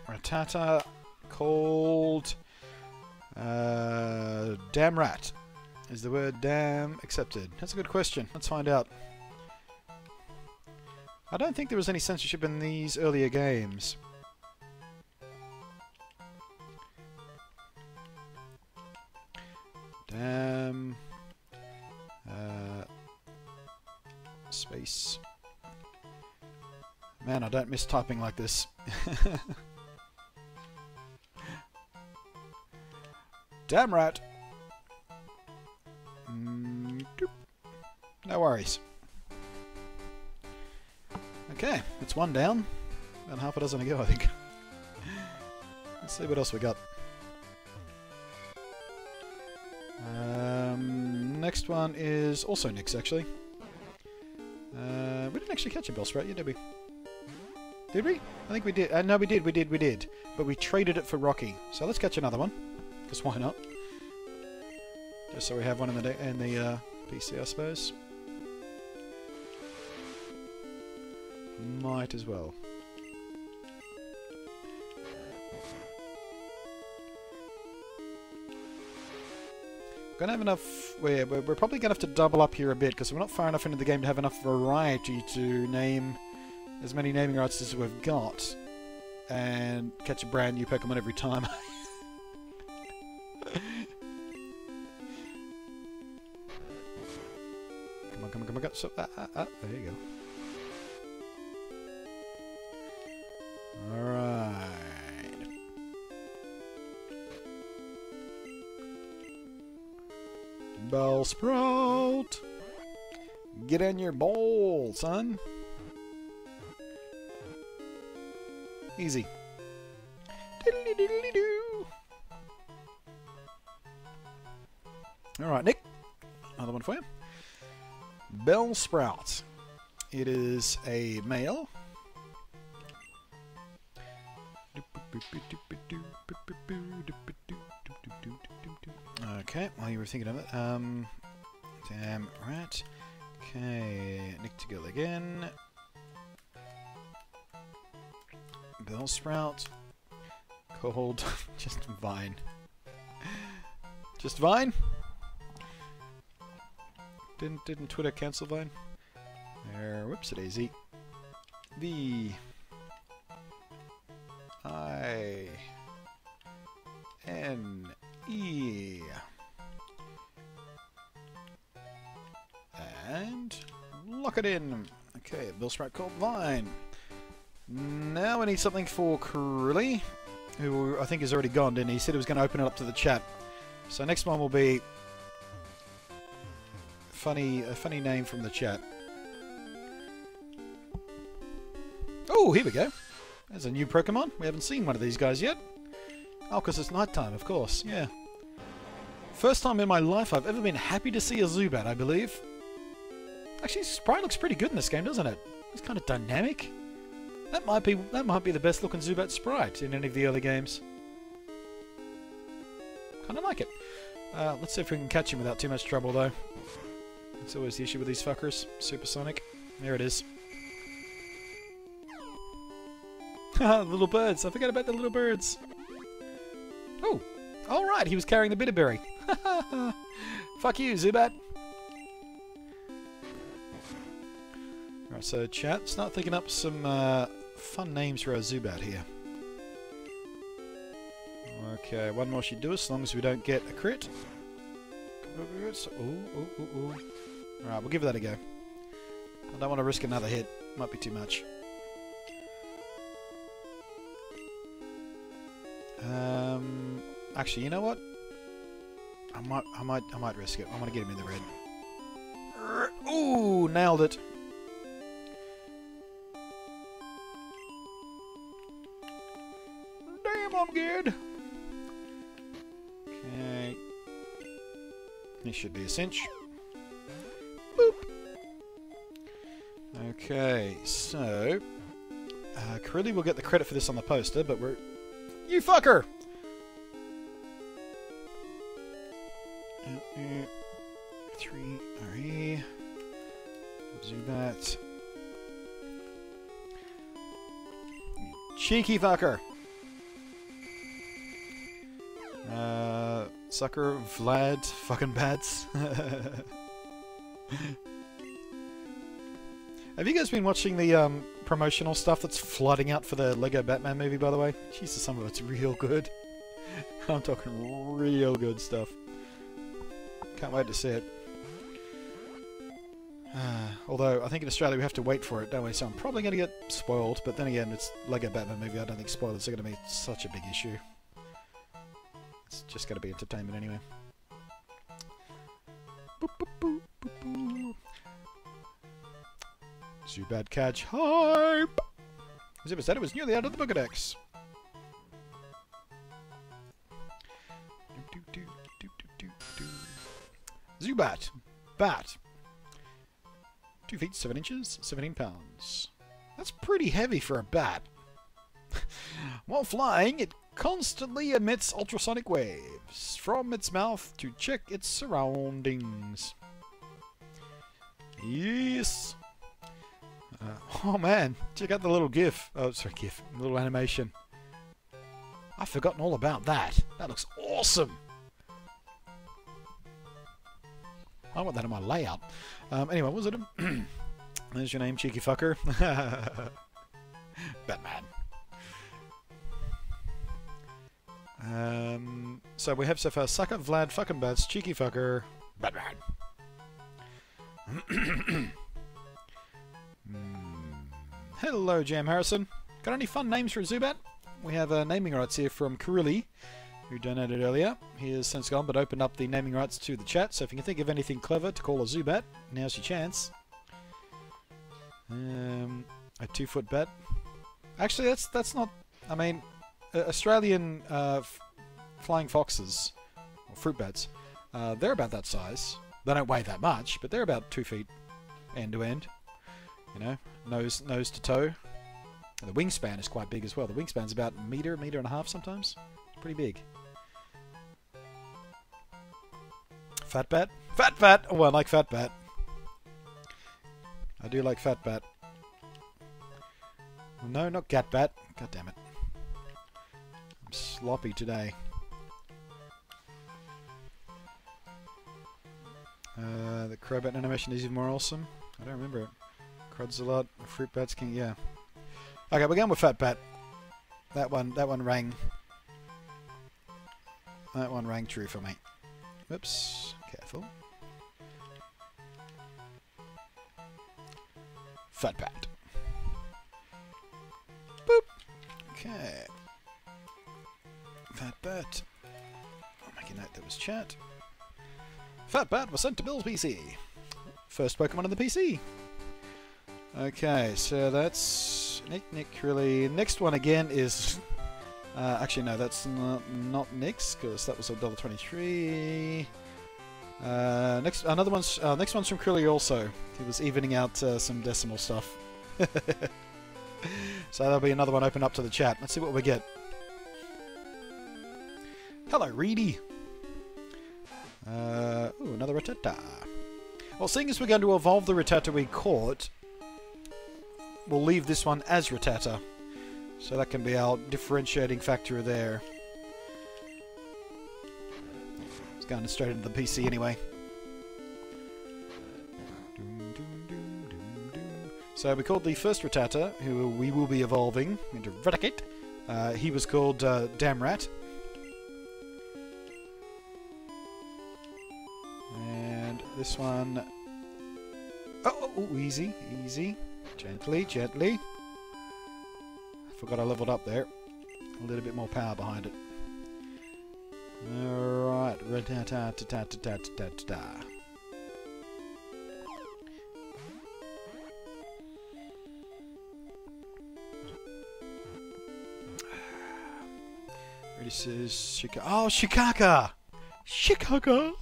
Rattata, called uh, Damn Rat. Is the word damn accepted? That's a good question. Let's find out. I don't think there was any censorship in these earlier games. Damn. Space. Man, I don't miss typing like this. Damn right. Mm, no worries. Okay, it's one down. And half a dozen to go, I think. Let's see what else we got. Um, next one is also Nick's, actually. Uh, we didn't actually catch a Bellsprout yet, did we? Did we? I think we did. Uh, no, we did, we did, we did. But we traded it for Rocky. So let's catch another one. Because why not? Just so we have one in the, in the uh, PC, I suppose. Might as well. Gonna have enough. We're, we're, probably gonna have to double up here a bit because we're not far enough into the game to have enough variety to name as many naming rights as we've got and catch a brand new Pokemon every time. come on, come on, come on, on. So, ah, ah, ah, there you go. Bellsprout! Get in your bowl, son! Easy. Alright, Nick. Another one for you. Bellsprout. It is a male. Okay, while you were thinking of it, um, damn rat. Okay, Nick to go again. Bell sprout, cold, just Vine. Just Vine? Didn't didn't Twitter cancel Vine? There, whoops daisy. V Bellsprout called Vine. Now we need something for Curly, who I think has already gone, didn't he? He said he was going to open it up to the chat. So next one will be funny a funny name from the chat. Oh, here we go. There's a new Pokemon. We haven't seen one of these guys yet. Oh, because it's nighttime, of course. Yeah. First time in my life I've ever been happy to see a Zubat, I believe. Actually, sprite looks pretty good in this game, doesn't it? It's kind of dynamic. That might be that might be the best looking Zubat sprite in any of the early games. Kind of like it. Uh, let's see if we can catch him without too much trouble, though. It's always the issue with these fuckers. Supersonic. There it is. Little birds. I forgot about the little birds. Oh, all right. He was carrying the Bitterberry. Fuck you, Zubat. Right, so chat, start thinking up some uh, fun names for our Zubat here. Okay, one more should do as long as we don't get a crit. Ooh, ooh, ooh, ooh. Alright, we'll give that a go. I don't want to risk another hit. Might be too much. Um, actually, you know what? I might, I might, I might risk it. I want to get him in the red. Ooh, nailed it. Good. Okay. This should be a cinch. Boop. Okay, so... Uh, Carilli will get the credit for this on the poster, but we're... You fucker! Uh, uh, three RE. Zubat. Cheeky fucker! Sucker, Vlad, fucking bats. Have you guys been watching the um, promotional stuff that's flooding out for the Lego Batman movie, by the way? Jesus, some of it's real good. I'm talking real good stuff. Can't wait to see it. Uh, although, I think in Australia we have to wait for it, don't we? So I'm probably going to get spoiled, but then again, it's Lego Batman movie. I don't think spoilers are going to be such a big issue. It's just to be entertainment anyway. Boop, boop, boop. Zubat catch hype! Zipper said it was nearly out of the Pokedex. Zubat. Bat. 2 feet 7 inches, 17 pounds. That's pretty heavy for a bat. While flying, it constantly emits ultrasonic waves from its mouth to check its surroundings. Yes. Uh, oh man, check out the little GIF. Oh, sorry, GIF. Little animation. I've forgotten all about that. That looks awesome. I want that in my layout. Um, anyway, was it? There's your name, cheeky fucker. Batman. Um, so we have so far Sucker, Vlad, fucking Bats, Cheeky Fucker, Batman. Hmm. Hello, Jam Harrison. Got any fun names for a Zubat? We have uh, naming rights here from Carilli, who donated earlier. He has since gone, but opened up the naming rights to the chat. So if you can think of anything clever to call a Zubat, now's your chance. Um, a two-foot bat. Actually, that's that's not. I mean, Australian uh, flying foxes, or fruit bats, uh, they're about that size. They don't weigh that much, but they're about two feet end to end. You know, nose nose to toe. And the wingspan is quite big as well. The wingspan's about a meter, meter and a half sometimes. Pretty big. Fat bat? Fat bat! Oh, I like fat bat. I do like fat bat. No, not cat bat. God damn it. Sloppy today. Uh, the Crobat animation is even more awesome. I don't remember it. Cruds a lot. Fruit bats can yeah. Okay, we're going with Fat Bat. That one that one rang. That one rang true for me. Whoops. Careful. Fat Bat. Boop. Okay. Fat. I'll make a note that was chat. Fat Bat was sent to Bill's PC. First Pokemon on the PC. Okay, so that's Nick, Nick, really. Next one again is Uh, actually, no, that's not, not Nick's because that was a twenty-three. Uh, next, another one's uh, next one's from Crilly also. He was evening out uh, some decimal stuff. so there'll be another one open up to the chat. Let's see what we get. Hello, Reedy. Uh, ooh, another Rattata. Well, seeing as we're going to evolve the Rattata we caught, we'll leave this one as Rattata. So that can be our differentiating factor there. It's going straight into the PC anyway. So we called the first Rattata, who we will be evolving into Raticate. Uh, he was called uh, Damrat. This one... Oh, oh, oh, easy, easy. Gently, gently. Forgot I leveled up there. A little bit more power behind it. Alright. This is Chicago. Oh, Chicago! Chicago!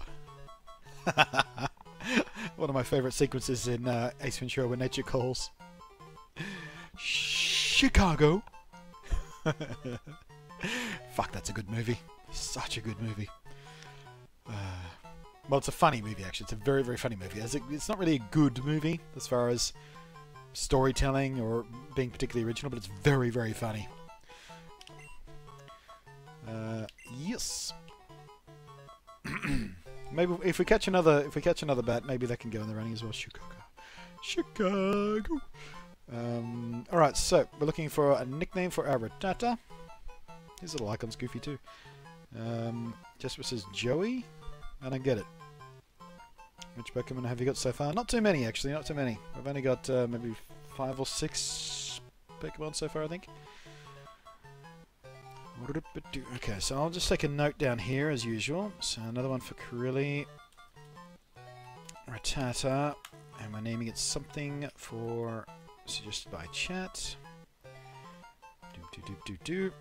One of my favorite sequences in uh, Ace Ventura when nature calls. Chicago. Fuck, that's a good movie. Such a good movie. Uh, well, it's a funny movie, actually. It's a very, very funny movie. It's not really a good movie as far as storytelling or being particularly original, but it's very, very funny. Uh, yes. maybe if we catch another, if we catch another bat, maybe that can go in the running as well. Chicago, Chicago. Um, Alright, so we're looking for a nickname for our Rattata. His little icon's goofy too. Um, Jesper says Joey. And I get it. Which Pokemon have you got so far? Not too many, actually. Not too many. We've only got uh, maybe five or six Pokemon so far, I think. Okay, so I'll just take a note down here as usual. So another one for Kirilli. Rattata. And we're naming it something for suggested by chat. Do do do do do.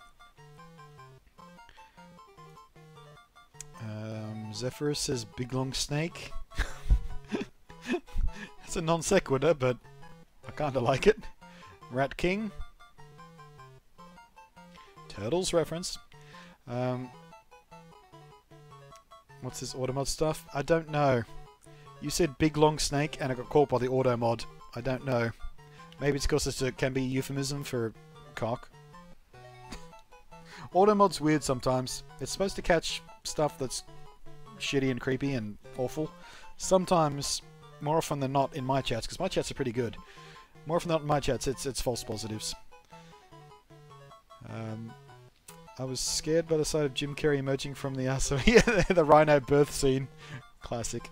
Um, Zephyr says big long snake. It's a non sequitur, but I kind of like it. Rat King. Turtles reference. Um, what's this auto mod stuff? I don't know. You said big long snake, and I got caught by the auto mod. I don't know. Maybe it's because it can be a euphemism for cock. auto mod's weird sometimes. It's supposed to catch stuff that's shitty and creepy and awful. Sometimes, more often than not in my chats, because my chats are pretty good. More often than not in my chats, it's it's false positives. Um, I was scared by the sight of Jim Carrey emerging from the ass of the rhino birth scene. Classic.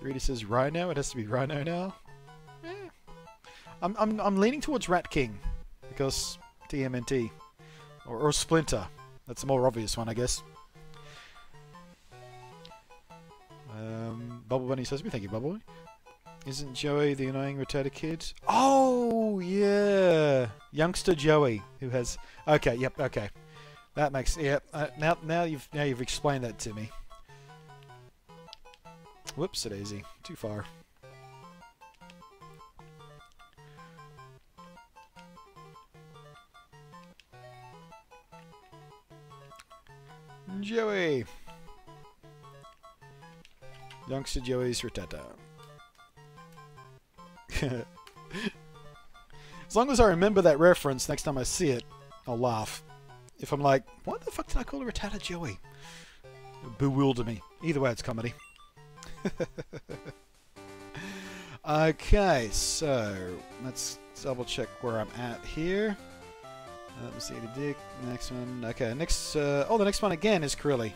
Rita says Rhino. It has to be Rhino now. Eh. I'm, I'm, I'm leaning towards Rat King because TMNT or, or Splinter. That's the more obvious one, I guess. Um, Bubble Bunny says, "We thank you, Bubble." Isn't Joey the annoying Rattata kid? Oh yeah, youngster Joey who has. Okay, yep, okay. That makes yep. Uh, now, now you've now you've explained that to me. Whoops, easy. Too far. Joey! Youngster Joey's Rattata. as long as I remember that reference next time I see it, I'll laugh. If I'm like, why the fuck did I call her a Rattata Joey? Bewilder me. Either way, it's comedy. okay, so let's double check where I'm at here. Uh, let me see the dick. Next one. Okay, next. Uh, oh, the next one again is Kirilli,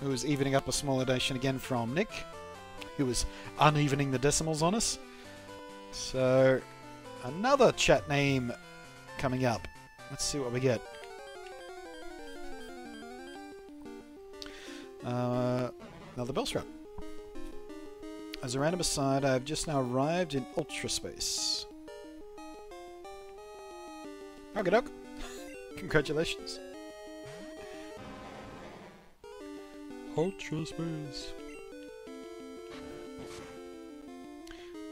who is evening up a small addition again from Nick, who was unevening the decimals on us. So, another chat name coming up. Let's see what we get. Uh, another Bellsprout. As a random aside, I have just now arrived in ultra space. Okay, doke. Congratulations. Ultra space.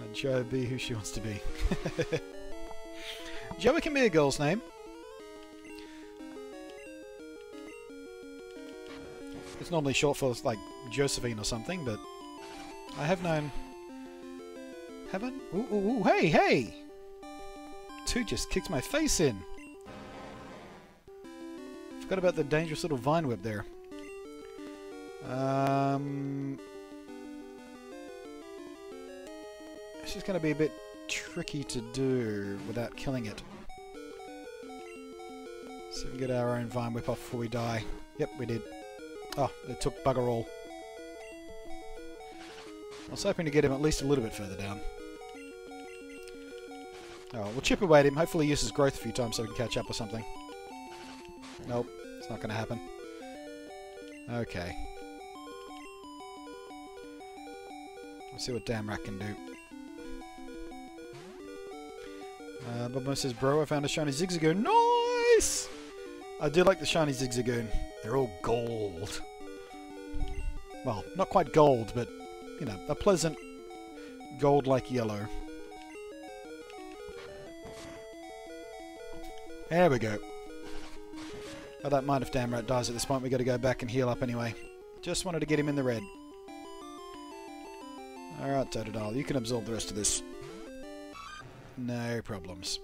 Let Joe be who she wants to be. Joey can be a girl's name. It's normally short for like Josephine or something, but I have known. Haven't? Ooh, ooh, ooh, hey, hey! Two just kicked my face in. Forgot about the dangerous little vine whip there. Um, this is going to be a bit tricky to do without killing it. So we can get our own vine whip off before we die. Yep, we did. Oh, it took bugger all. I was hoping to get him at least a little bit further down. Oh, we'll chip away at him. Hopefully he uses growth a few times so we can catch up or something. Nope, it's not going to happen. Okay. Let's see what Damrat can do. Uh, says, Bro, I found a shiny Zigzagoon. Nice! I do like the shiny Zigzagoon. They're all gold. Well, not quite gold, but, you know, a pleasant gold-like yellow. There we go. I don't mind if Damrat dies at this point. we got to go back and heal up anyway. Just wanted to get him in the red. Alright, Totodile, you can absorb the rest of this. No problems.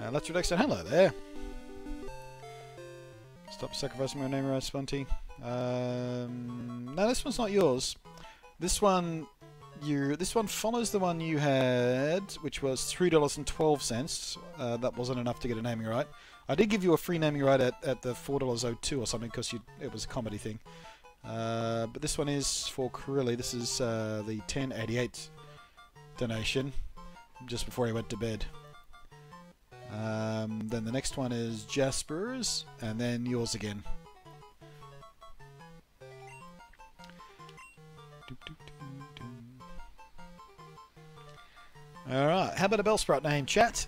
Uh, let's relax and hello there. Stop sacrificing my name, right, Spunty. Um, no, this one's not yours. This one, you. This one follows the one you had, which was three dollars and twelve cents. Uh, that wasn't enough to get a naming right. I did give you a free naming right at, at the four dollars oh two or something because it was a comedy thing. Uh, but this one is for Corelli. This is uh, the ten eighty eight donation just before he went to bed. Um, then the next one is Jasper's, and then yours again. Alright, how about a Bellsprout name, chat?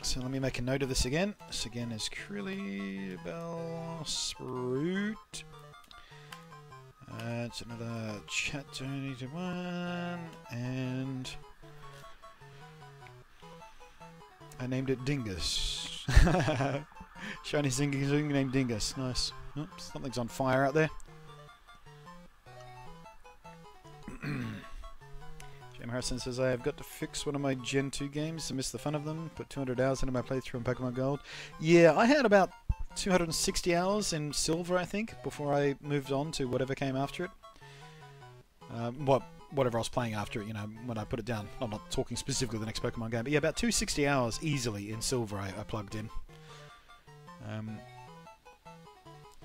So let me make a note of this again. This again is Crilly Bellsprout. Uh, it's another chat journey to one, and I named it Dingus. Shiny singing named Dingus. Nice. Oops, something's on fire out there. Jim Harrison says, I have got to fix one of my Gen 2 games to miss the fun of them. Put 200 hours into my playthrough in Pokemon Gold. Yeah, I had about 260 hours in Silver, I think, before I moved on to whatever came after it. Um, what whatever I was playing after it, you know, when I put it down. I'm not talking specifically the next Pokemon game, but yeah, about 260 hours easily in Silver I, I plugged in. Um,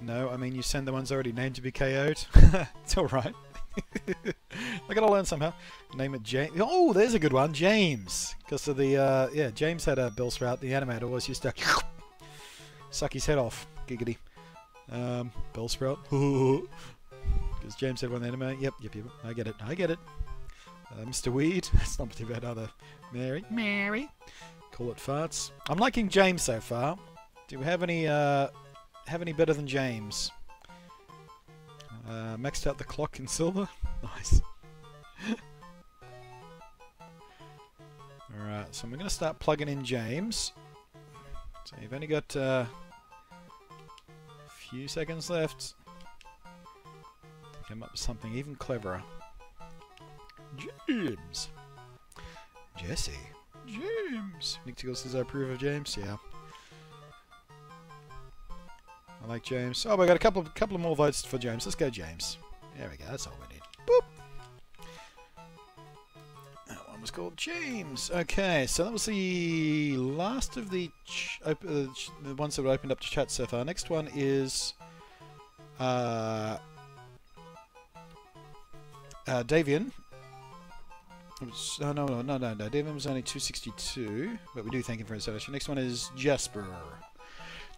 no, I mean, you send the ones already named to be KO'd. it's alright. I gotta learn somehow. Name it James. Oh, there's a good one, James. Because of the, uh, yeah, James had a Bellsprout. The animator always used to suck his head off. Giggity. Um, Bellsprout. Because James had one anime. Yep, yep, yep. I get it. I get it. Uh, Mr. Weed. That's not too bad either. Mary. Mary. Call it farts. I'm liking James so far. Do we have any, uh, have any better than James? Uh, maxed out the clock in silver. Nice. Alright, so I'm going to start plugging in James. So you've only got uh, a few seconds left to come up with something even cleverer. James! Jesse. James! Nick Tickle says I approve of James. Yeah. I like James. Oh, we got a couple of, couple of more votes for James. Let's go James. There we go. That's all we need. Boop. That one was called James. Okay, so that was the last of the, uh, the ones that were opened up to chat so far. Next one is uh, uh, Davian. Oh, no, no, no, no, no. Davian was only 262, but we do thank him for his donation. Next one is Jasper.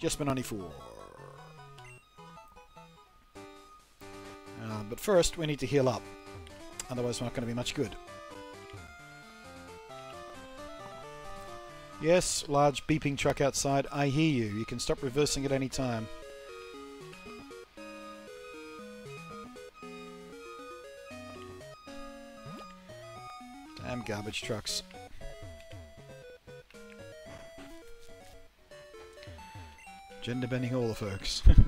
Jasper94. Um, but first, we need to heal up. Otherwise, we're not going to be much good. Yes, large beeping truck outside. I hear you. You can stop reversing at any time. Damn garbage trucks. Gender bending all the folks.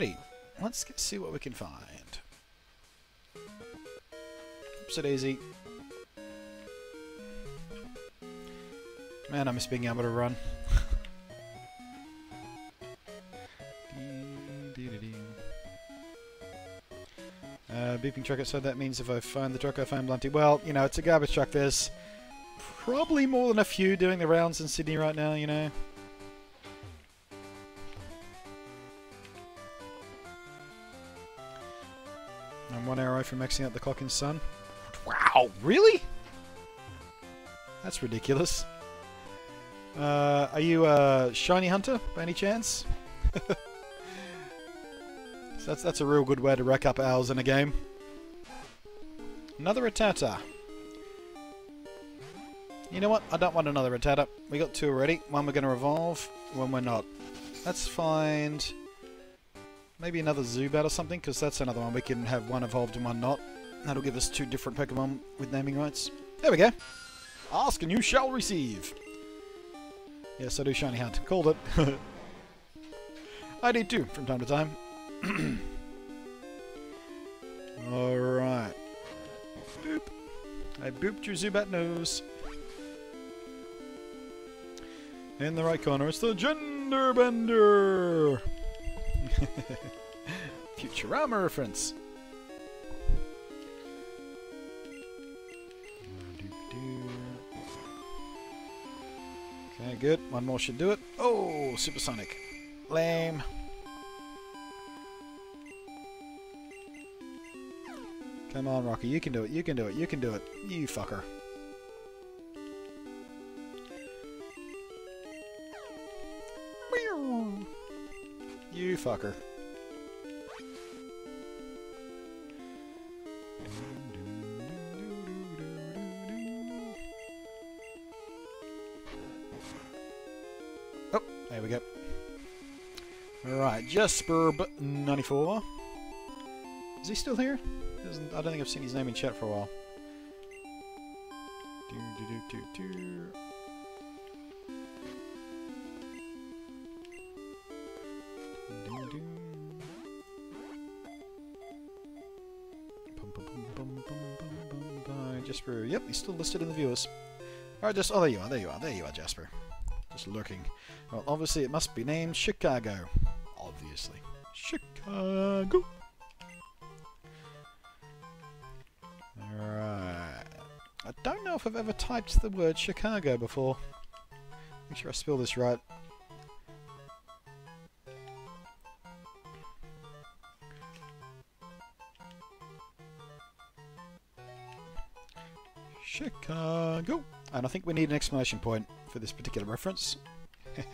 Alrighty, let's get, see what we can find. Oops, a daisy. Man, I miss being able to run. Uh, beeping truck outside, that means if I find the truck, I find Blunty. Well, you know, it's a garbage truck. There's probably more than a few doing the rounds in Sydney right now, you know. I'm one hour away from maxing out the clock in Sun. Wow, really? That's ridiculous. Uh, are you a shiny hunter by any chance? so that's that's a real good way to rack up hours in a game. Another Rattata. You know what? I don't want another Rattata. We got two already. One we're going to revolve, one we're not. Let's find maybe another Zubat or something, because that's another one we can have one evolved and one not. That'll give us two different Pokemon with naming rights. There we go. Ask and you shall receive. Yes, I do Shiny Hunt. Called it. I do too, from time to time. Alright. Boop. I booped your Zubat nose. In the right corner, it's the Gender Bender! Futurama reference. Okay, good. One more should do it. Oh, supersonic. Lame. Come on, Rocky. You can do it. You can do it. You can do it. You fucker. Fucker. Oh, there we go. Alright, Jasper94. Is he still here? I don't think I've seen his name in chat for a while. Do, do, do, Jasper, yep, he's still listed in the viewers. Alright, just, oh, there you are, there you are, there you are, Jasper. Just lurking. Well, obviously it must be named Chicago. Obviously. Chicago! Alright. I don't know if I've ever typed the word Chicago before. Make sure I spell this right. Think we need an exclamation point for this particular reference.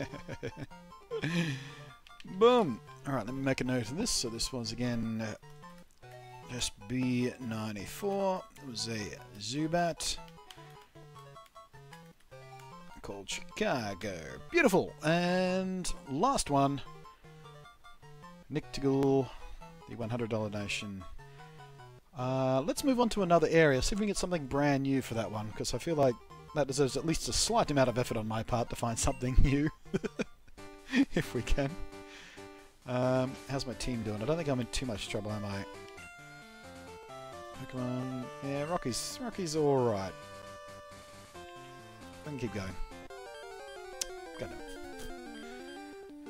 Boom! Alright, let me make a note of this. So this was again uh, just B94. It was a Zubat called Chicago. Beautiful! And last one. Nictigal, the $100 donation. Uh, let's move on to another area. See if we can get something brand new for that one, because I feel like that deserves at least a slight amount of effort on my part to find something new. if we can. Um, how's my team doing? I don't think I'm in too much trouble, am I? Come on. Yeah, Rocky's, Rocky's alright. I can keep going. Got it.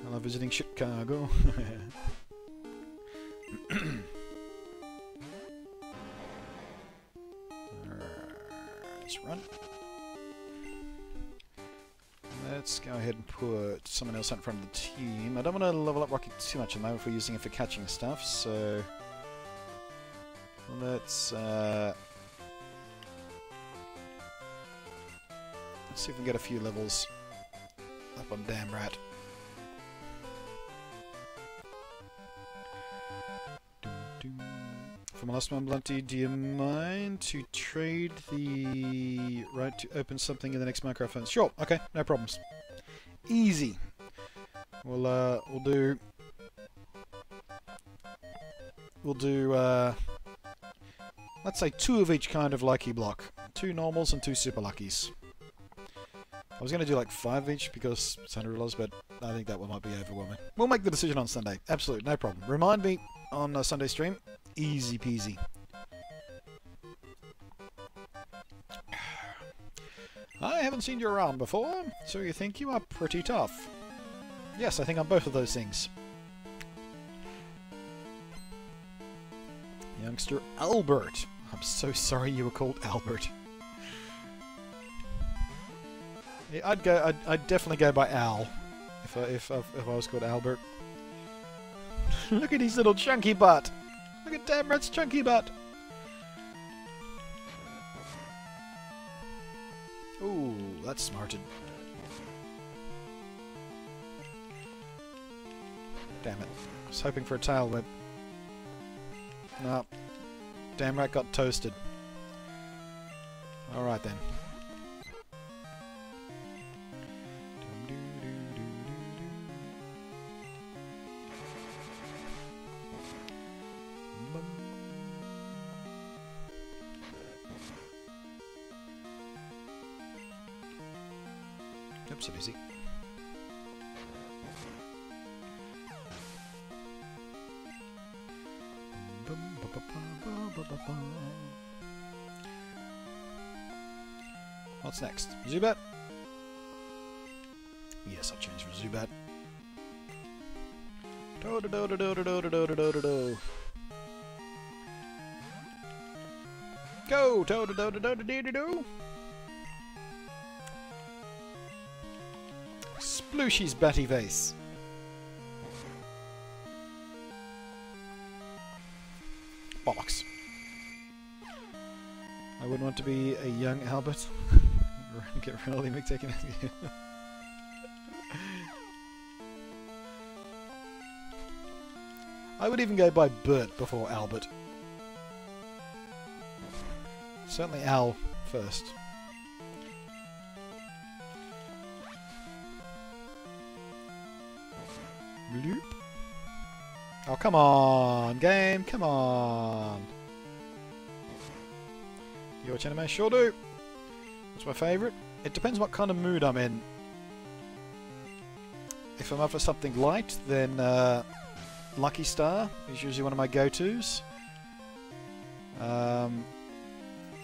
I love visiting Chicago. Let's run. Let's go ahead and put someone else out in front of the team. I don't want to level up Rocky too much at the moment if we're using it for catching stuff, so... Let's uh, let's see if we can get a few levels up on Damn Rat. From Last Man Blunty, do you mind to trade the right to open something in the next microphone? Sure, okay, no problems. Easy. We'll uh, we'll do we'll do uh, let's say two of each kind of lucky block, two normals and two super luckies. I was going to do like five each because dollars, but I think that one might be overwhelming. We'll make the decision on Sunday. Absolutely, no problem. Remind me on a Sunday stream. Easy peasy. Haven't seen you around before, so you think you are pretty tough. Yes, I think I'm both of those things. Youngster Albert. I'm so sorry you were called Albert. Yeah, I'd go. I'd, I'd definitely go by Al, if I, if I, if I was called Albert. Look at his little chunky butt. Look at Damn Rat's chunky butt. That's smarted. Damn it. I was hoping for a tail whip. No. Damn Rat got toasted. Alright then. Zubat? Yes, I'll change for Zubat. Do do do do do do do do do do do. Go! Do do do do do do do do. Splooshy's batty face. Bollocks. I wouldn't want to be a young Albert. Get McTaken. I would even go by Bert before Albert. Certainly Al first. Bloop. Oh, come on, game, come on. You watch anime? Sure do. What's my favourite? It depends what kind of mood I'm in. If I'm up for something light, then uh, Lucky Star is usually one of my go-tos. Um,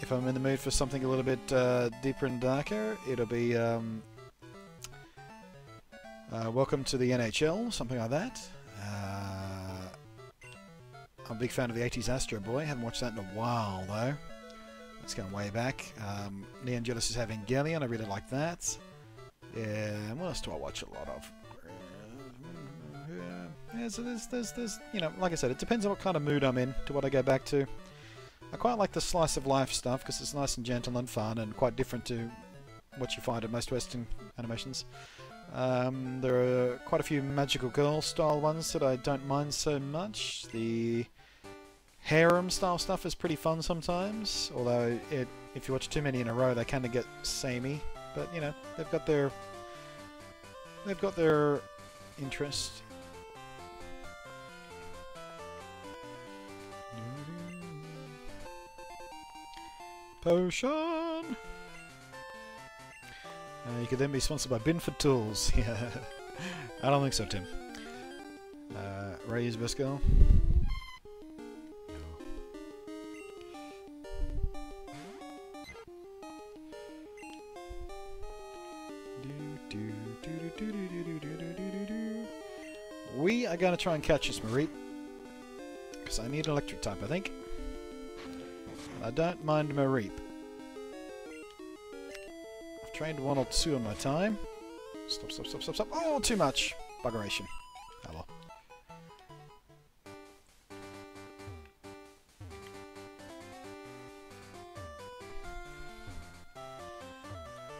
if I'm in the mood for something a little bit uh, deeper and darker, it'll be um, uh, Welcome to the NHK, something like that. Uh, I'm a big fan of the 80s Astro Boy. Haven't watched that in a while, though. That's going way back. Um, Neon Genesis Evangelion, I really like that. Yeah, what else do I watch a lot of? Yeah, so there's, there's, there's, you know, like I said, it depends on what kind of mood I'm in to what I go back to. I quite like the slice of life stuff because it's nice and gentle and fun and quite different to what you find in most Western animations. Um, there are quite a few magical girl style ones that I don't mind so much. The harem style stuff is pretty fun sometimes, although it, if you watch too many in a row, they kind of get samey. But you know, they've got their they've got their interest. Potion. Uh, you could then be sponsored by Binford Tools. Yeah, I don't think so, Tim. Uh, best I gotta try and catch this Mareep Because I need an electric type, I think. I don't mind Mareep. I've trained one or two in my time. Stop, stop, stop, stop, stop. Oh, too much! Buggeration. Hello.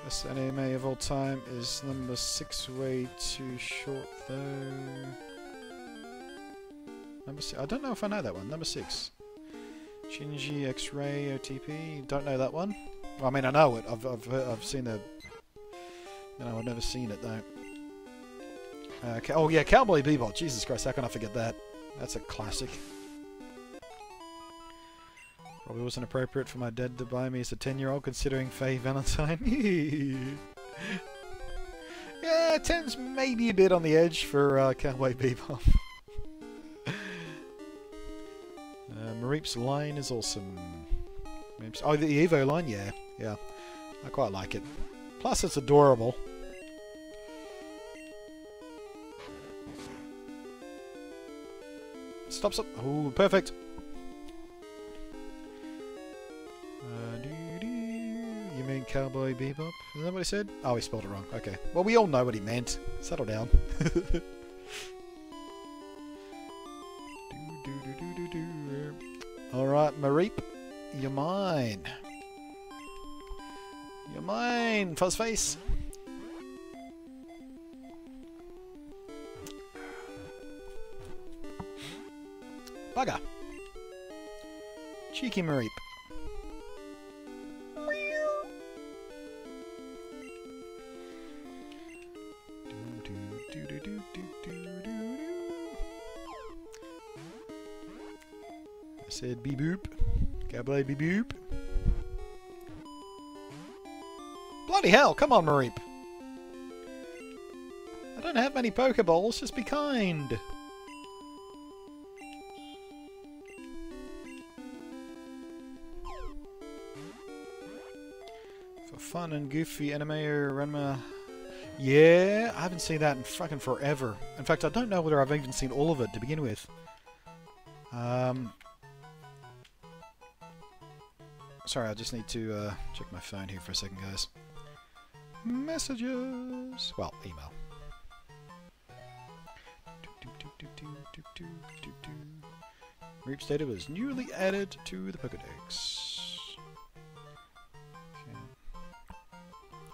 Best anime of all time is number six way too short though. Number six. I don't know if I know that one. Number six. Shinji X-Ray OTP. Don't know that one. Well, I mean, I know it. I've I've I've seen the. You know, I've never seen it though. Uh, oh yeah, Cowboy Bebop. Jesus Christ, how can I forget that? That's a classic. Probably wasn't appropriate for my dad to buy me as a 10 year old considering Faye Valentine. yeah, 10's maybe a bit on the edge for uh, Cowboy Bebop. Mareep's line is awesome. Oh, the Evo line? Yeah, yeah. I quite like it. Plus, it's adorable. Stop, stop. Oh, perfect. Uh. You mean Cowboy Bebop? Is that what he said? Oh, he spelled it wrong. Okay. Well, we all know what he meant. Settle down. Alright, Mareep. You're mine. You're mine, Fuzzface. Bugger. Cheeky Mareep. Cowboy beep. Bloody hell, come on, Mareep. I don't have many Pokeballs, just be kind. For fun and goofy anime or Ranma. Yeah, I haven't seen that in fucking forever. In fact, I don't know whether I've even seen all of it to begin with. Um, sorry, I just need to uh, check my phone here for a second, guys. Messages. Well, email. Reap data was newly added to the Pokedex. Okay.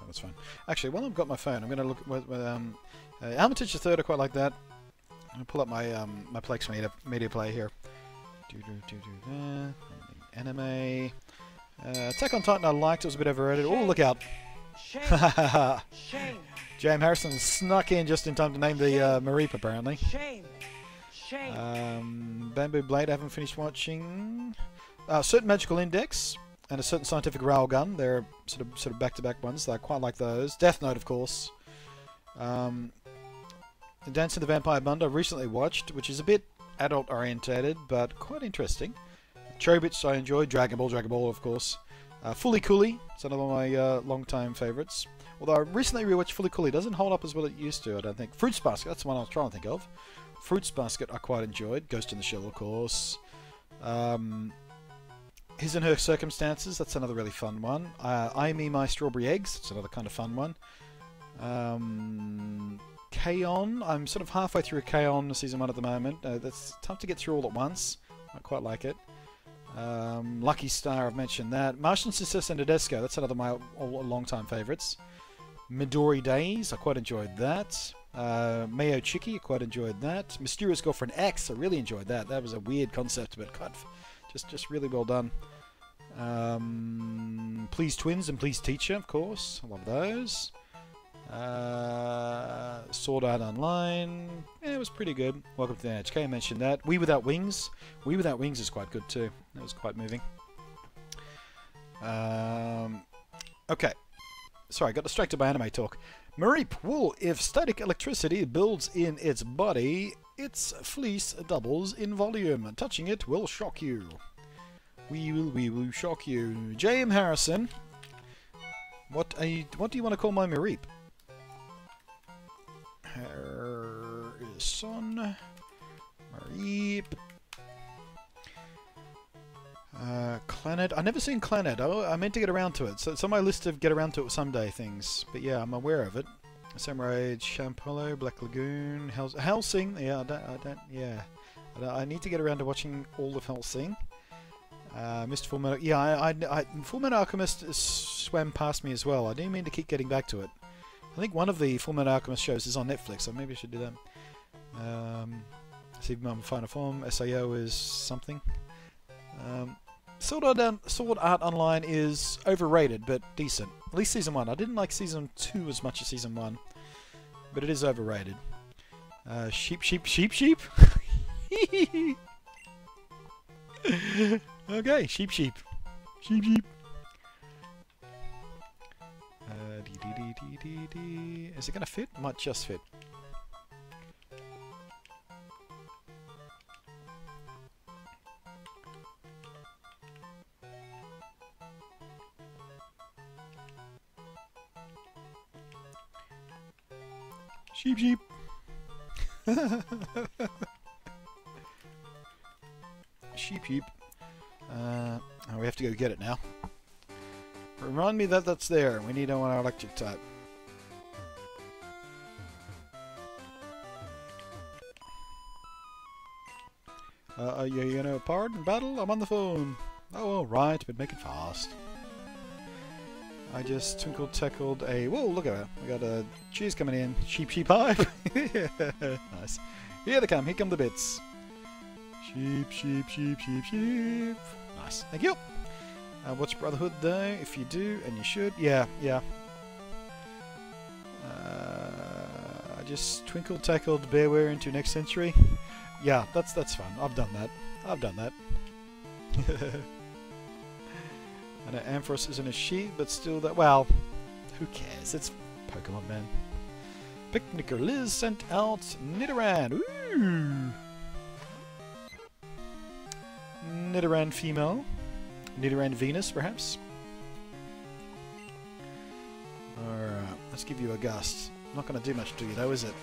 That's fine. Actually, while I've got my phone, I'm going to look at um, uh, Armitage Third. I quite like that. I'm going to pull up my um, my Plex media, media player here. Do do do do. Anime. Uh, Attack on Titan I liked. It was a bit overrated. Oh, look out! James Harrison snuck in just in time to name the uh, Mareep, apparently. Shame. Shame. Um, Bamboo Blade, I haven't finished watching. Uh, certain Magical Index and a certain Scientific Railgun. They're sort of sort of back-to-back ones. I quite like those. Death Note, of course. Um, the Dance of the Vampire Bund I recently watched, which is a bit adult-orientated, but quite interesting. Chobits I enjoyed. Dragon Ball, Dragon Ball, of course. Uh, Fooly Cooly, it's another one of my uh, long-time favourites. Although I recently rewatched Fooly Cooly, doesn't hold up as well as it used to, I don't think. Fruits Basket, that's the one I was trying to think of. Fruits Basket I quite enjoyed. Ghost in the Shell, of course. Um, His and Her Circumstances, that's another really fun one. Uh, I, Me, My Strawberry Eggs, it's another kind of fun one. Um, K-On! I'm sort of halfway through K-On! season one at the moment. Uh, that's tough to get through all at once. I quite like it. Um, Lucky Star, I've mentioned that. Martian Successor Nadesico, that's another of my long-time favourites. Midori Days, I quite enjoyed that. Uh, Mayo Chiki, I quite enjoyed that. Mysterious Girlfriend X, I really enjoyed that. That was a weird concept, but quite just just really well done. Um, Please Twins and Please Teacher, of course. I love those. Uh, Sword Art Online, yeah, it was pretty good. Welcome to the NHK, I mentioned that. We Without Wings, We Without Wings is quite good too. That was quite moving. Um, okay. Sorry, I got distracted by anime talk. Mareep wool. If static electricity builds in its body, its fleece doubles in volume. Touching it will shock you. We will, we will shock you. J.M. Harrison. What you, what do you want to call my Mareep? Harrison. Mareep. Uh, Clannad. I've never seen Clannad. I, I meant to get around to it. So it's on my list of get around to it someday things. But yeah, I'm aware of it. Samurai Champloo, Black Lagoon, Hels- Hellsing. Yeah, I don't. I don't yeah, I, don't, I need to get around to watching all of Hellsing. Uh, Mr. Fullmetal, yeah, I, I, I, Fullmetal Alchemist swam past me as well. I didn't mean to keep getting back to it. I think one of the Fullmetal Alchemist shows is on Netflix, so maybe I should do that. Um, Sigma Final Form, SAO is something. Um, Sword Art, Sword Art Online is overrated, but decent. At least season one. I didn't like season two as much as season one, but it is overrated. Uh, sheep, sheep, sheep, sheep. okay, sheep, sheep, sheep, sheep. Dee, dee, dee, dee, dee. Is it gonna fit? Might just fit. Sheep, sheep. sheep, sheep. Uh, oh, we have to go get it now. Remind me that that's there. We need one electric type. Uh, are you gonna pardon battle? I'm on the phone. Oh, all right, but make it fast. I just twinkled tackled a. Whoa, look at that. We got a cheese coming in. Sheep, sheep, hive. nice. Here they come. Here come the bits. Sheep, sheep, sheep, sheep, sheep. Nice. Thank you. Uh, watch Brotherhood though, if you do, and you should. Yeah, yeah. Uh, I just twinkled tackled Bearware into next century. Yeah, that's that's fun. I've done that. I've done that. I know Ampharos isn't a sheep, but still that. Well, who cares? It's Pokemon Man. Picnicker Liz sent out Nidoran. Ooh! Nidoran female. Nidoran Venus, perhaps? Alright, let's give you a gust. Not going to do much to you, though, is it?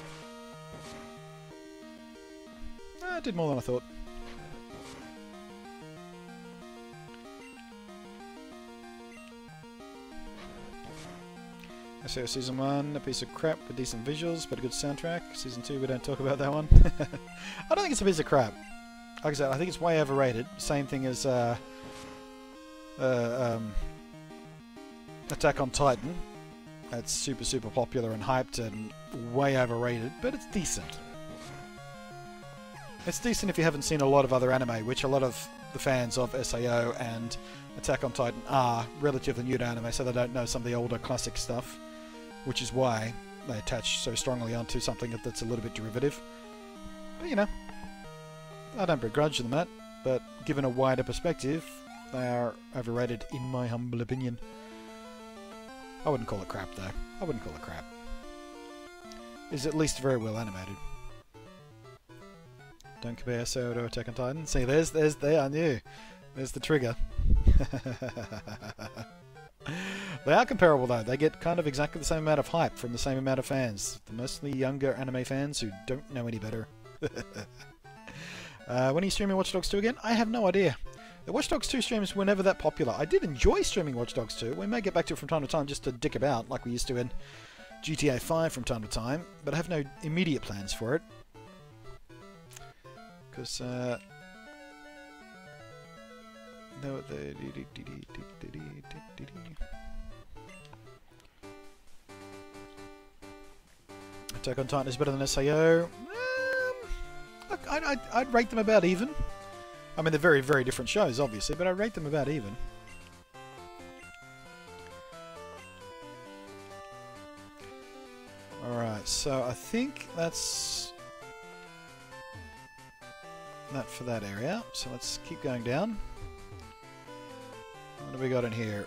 Ah, did more than I thought. SAO Season 1, a piece of crap with decent visuals, but a good soundtrack. Season 2, we don't talk about that one. I don't think it's a piece of crap. Like I said, I think it's way overrated. Same thing as uh, uh, um, Attack on Titan. That's super, super popular and hyped and way overrated, but it's decent. It's decent if you haven't seen a lot of other anime, which a lot of the fans of SAO and Attack on Titan are relatively new to anime, so they don't know some of the older classic stuff which is why they attach so strongly onto something that's a little bit derivative. But you know, I don't begrudge them that, but given a wider perspective, they are overrated in my humble opinion. I wouldn't call it crap though. I wouldn't call it crap. It's at least very well animated. Don't compare SAO to Attack on Titan. See, there's, there's, there, I knew. There's the trigger. They are comparable though. They get kind of exactly the same amount of hype from the same amount of fans. The mostly younger anime fans who don't know any better. uh, when are you streaming Watch Dogs 2 again? I have no idea. The Watch Dogs 2 streams were never that popular. I did enjoy streaming Watch Dogs 2. We may get back to it from time to time just to dick about like we used to in GTA 5 from time to time, but I have no immediate plans for it. Because, uh, no, the Attack on Titan is better than SAO. Um, I'd, I'd, I'd rate them about even. I mean, they're very, very different shows, obviously, but I rate them about even. Alright, so I think that's that for that area. So let's keep going down. What have we got in here?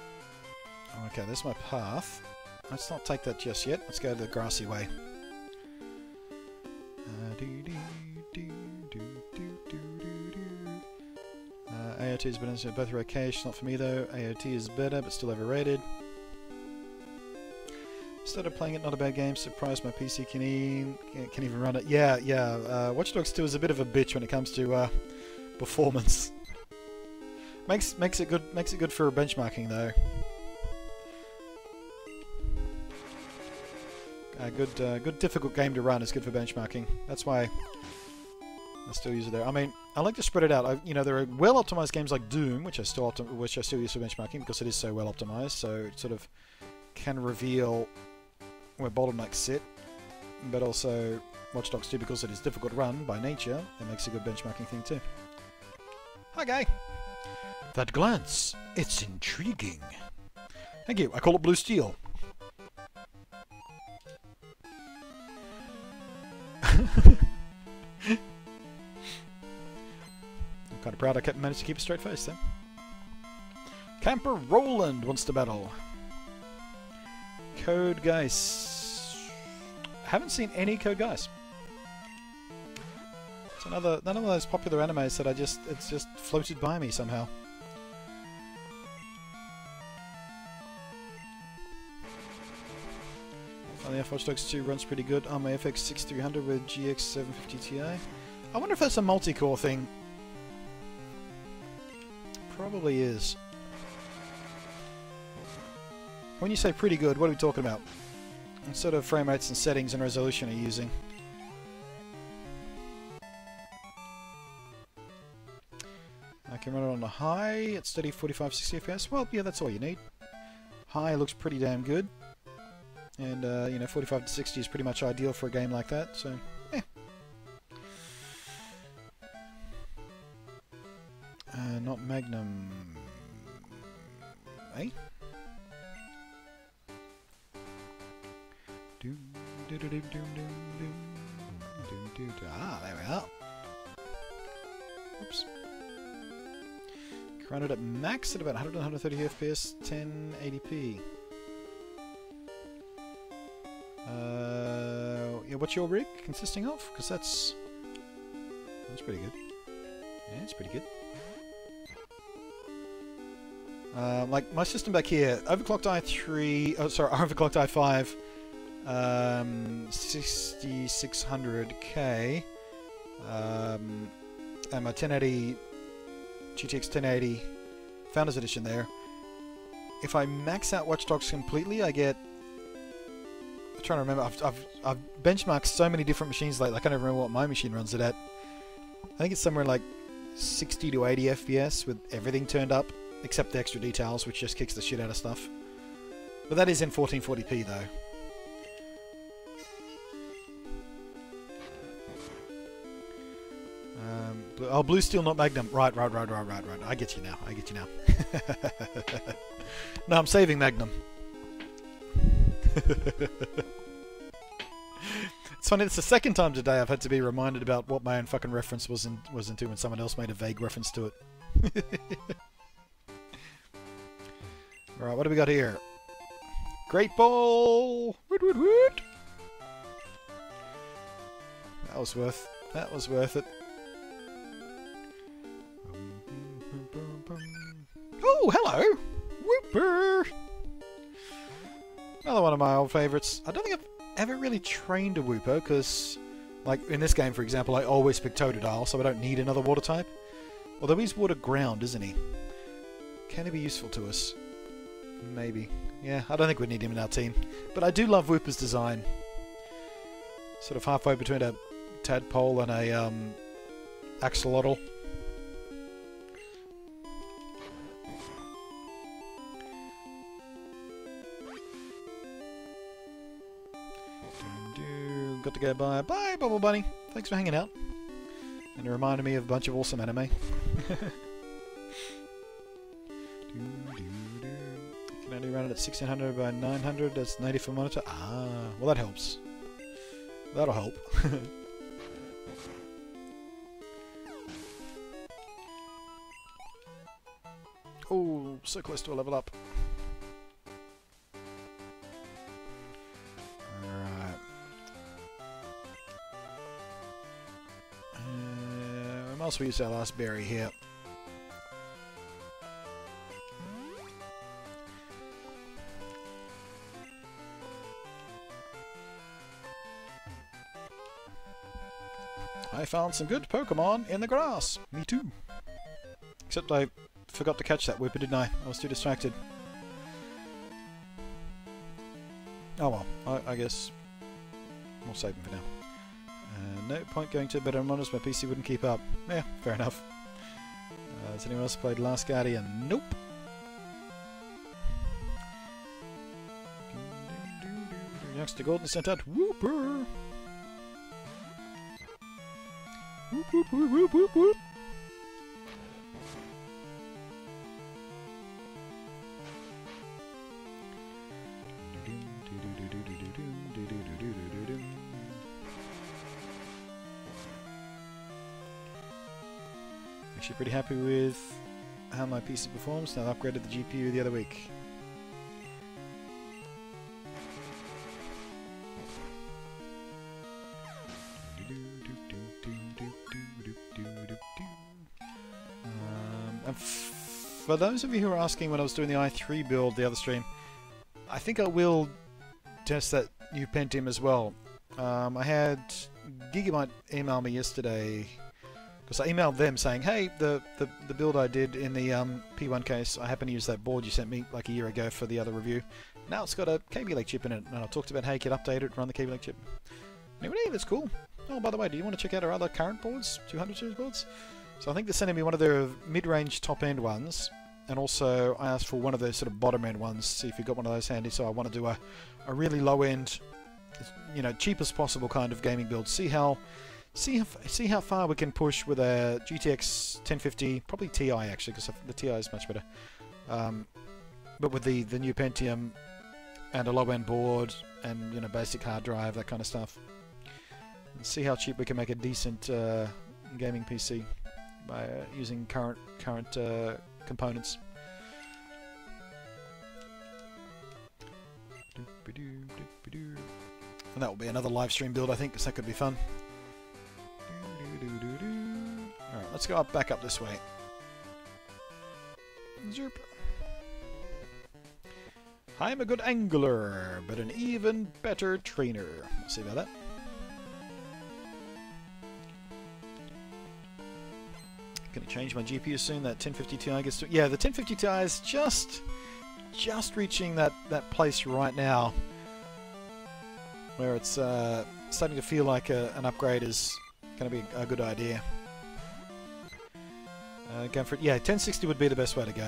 Okay, there's my path. Let's not take that just yet. Let's go the grassy way. Uh, AOT is better both are okay. Not for me though. AOT is better, but still overrated. Started playing it, not a bad game. Surprised my PC can, e can even run it. Yeah, yeah. Uh, Watch Dogs 2 is a bit of a bitch when it comes to uh, performance. makes makes it good. Makes it good for benchmarking though. A good, uh, good difficult game to run is good for benchmarking. That's why I still use it there. I mean, I like to spread it out. I, you know, there are well optimized games like Doom, which I still which I still use for benchmarking because it is so well optimized. So it sort of can reveal where bottlenecks sit, but also Watch Dogs 2 because it is difficult to run by nature. It makes a good benchmarking thing too. Hi, guy. That glance, it's intriguing. Thank you. I call it blue steel. kind of proud I kept managed to keep a straight face then. Camper Roland wants to battle. Code Geass. Haven't seen any Code Geass. It's another none of those popular animes that I just it's just floated by me somehow. Finally, Watch Dogs 2 runs pretty good on my FX 6300 with GX 750 Ti. I wonder if that's a multi-core thing. Probably is. When you say pretty good, what are we talking about? What sort of frame rates and settings and resolution are you using? I can run it on a high at steady 45 60 FPS. Well, yeah, that's all you need. High looks pretty damn good. And, uh, you know, 45 to 60 is pretty much ideal for a game like that, so, Uh, not Magnum. Eh? Doom, doom, doom, doom, doom, doom, doom, Ah, there we are. Oops. Grounded at max at about 100 130 FPS, 1080p. Uh, yeah, what's your rig consisting of? Because that's that's pretty good. Yeah, it's pretty good. Uh, like my system back here, overclocked i3, oh sorry, overclocked i5, um, 6600K, um, and my 1080 GTX 1080 Founders Edition there. If I max out Watch Dogs completely, I get. I'm trying to remember. I've, I've, I've benchmarked so many different machines lately. I can't even remember what my machine runs it at. I think it's somewhere like 60 to 80 FPS with everything turned up, except the extra details, which just kicks the shit out of stuff. But that is in 1440p though. Um, oh, blue steel, not magnum. Right, right, right, right, right, right. I get you now. I get you now. no, I'm saving magnum. it's funny. It's the second time today I've had to be reminded about what my own fucking reference was in, was into when someone else made a vague reference to it. All right, what do we got here? Great ball. Woot, woot, woot. That was worth. That was worth it. Oh, hello! Wooper! Another one of my old favourites. I don't think I've ever really trained a Wooper, because, like, in this game, for example, I always pick Totodile, so I don't need another water type. Although he's water ground, isn't he? Can he be useful to us? Maybe. Yeah, I don't think we need him in our team. But I do love Wooper's design. Sort of halfway between a tadpole and a um, axolotl. Got to go bye. Bye, Bubble Bunny. Thanks for hanging out. And it reminded me of a bunch of awesome anime. only run it at 1600 by 900. That's native for monitor. Ah, well that helps. That'll help. oh, so close to a level up. Alright. Uh, we might as well use our last berry here. I found some good Pokemon in the grass. Me too. Except I forgot to catch that whipper, didn't I? I was too distracted. Oh well, I, I guess we'll save him for now. Uh, no point going to, but I'm honest, my PC wouldn't keep up. Yeah, fair enough. Uh, has anyone else played Last Guardian? Nope. Youngster Golden sent out Wooper! Whoop, whoop, whoop, whoop, whoop, whoop. Actually pretty happy with how my PC performs. Now I upgraded the GPU the other week. For those of you who are asking when I was doing the i3 build, the other stream, I think I will test that new Pentium as well. Um, I had Gigabyte email me yesterday because I emailed them saying, "Hey, the, the, the build I did in the um, P1 case, I happen to use that board you sent me like a year ago for the other review. Now it's got a Kaby Lake chip in it, and I talked about how you could update it, run the Kaby Lake chip. Anyway, that's cool. Oh, by the way, do you want to check out our other current boards, 200 series boards? So I think they're sending me one of their mid-range top-end ones, and also I asked for one of those sort of bottom-end ones. See if you got one of those handy. So I want to do a, a really low-end, you know, cheapest possible kind of gaming build. See how see how, see how far we can push with a GTX 1050, probably Ti actually, because the Ti is much better. Um, but with the the new Pentium and a low-end board and you know basic hard drive, that kind of stuff. And see how cheap we can make a decent uh, gaming PC by uh, using current current uh, components. And that will be another live stream build, I think, because that could be fun. Alright, let's go up, back up this way. Zerp. I'm a good angler, but an even better trainer. We'll see about that. Gonna change my GPU soon. That 1050 Ti gets to yeah. The 1050 Ti is just just reaching that that place right now where it's uh, starting to feel like a, an upgrade is going to be a good idea. Uh, going for it. Yeah, 1060 would be the best way to go.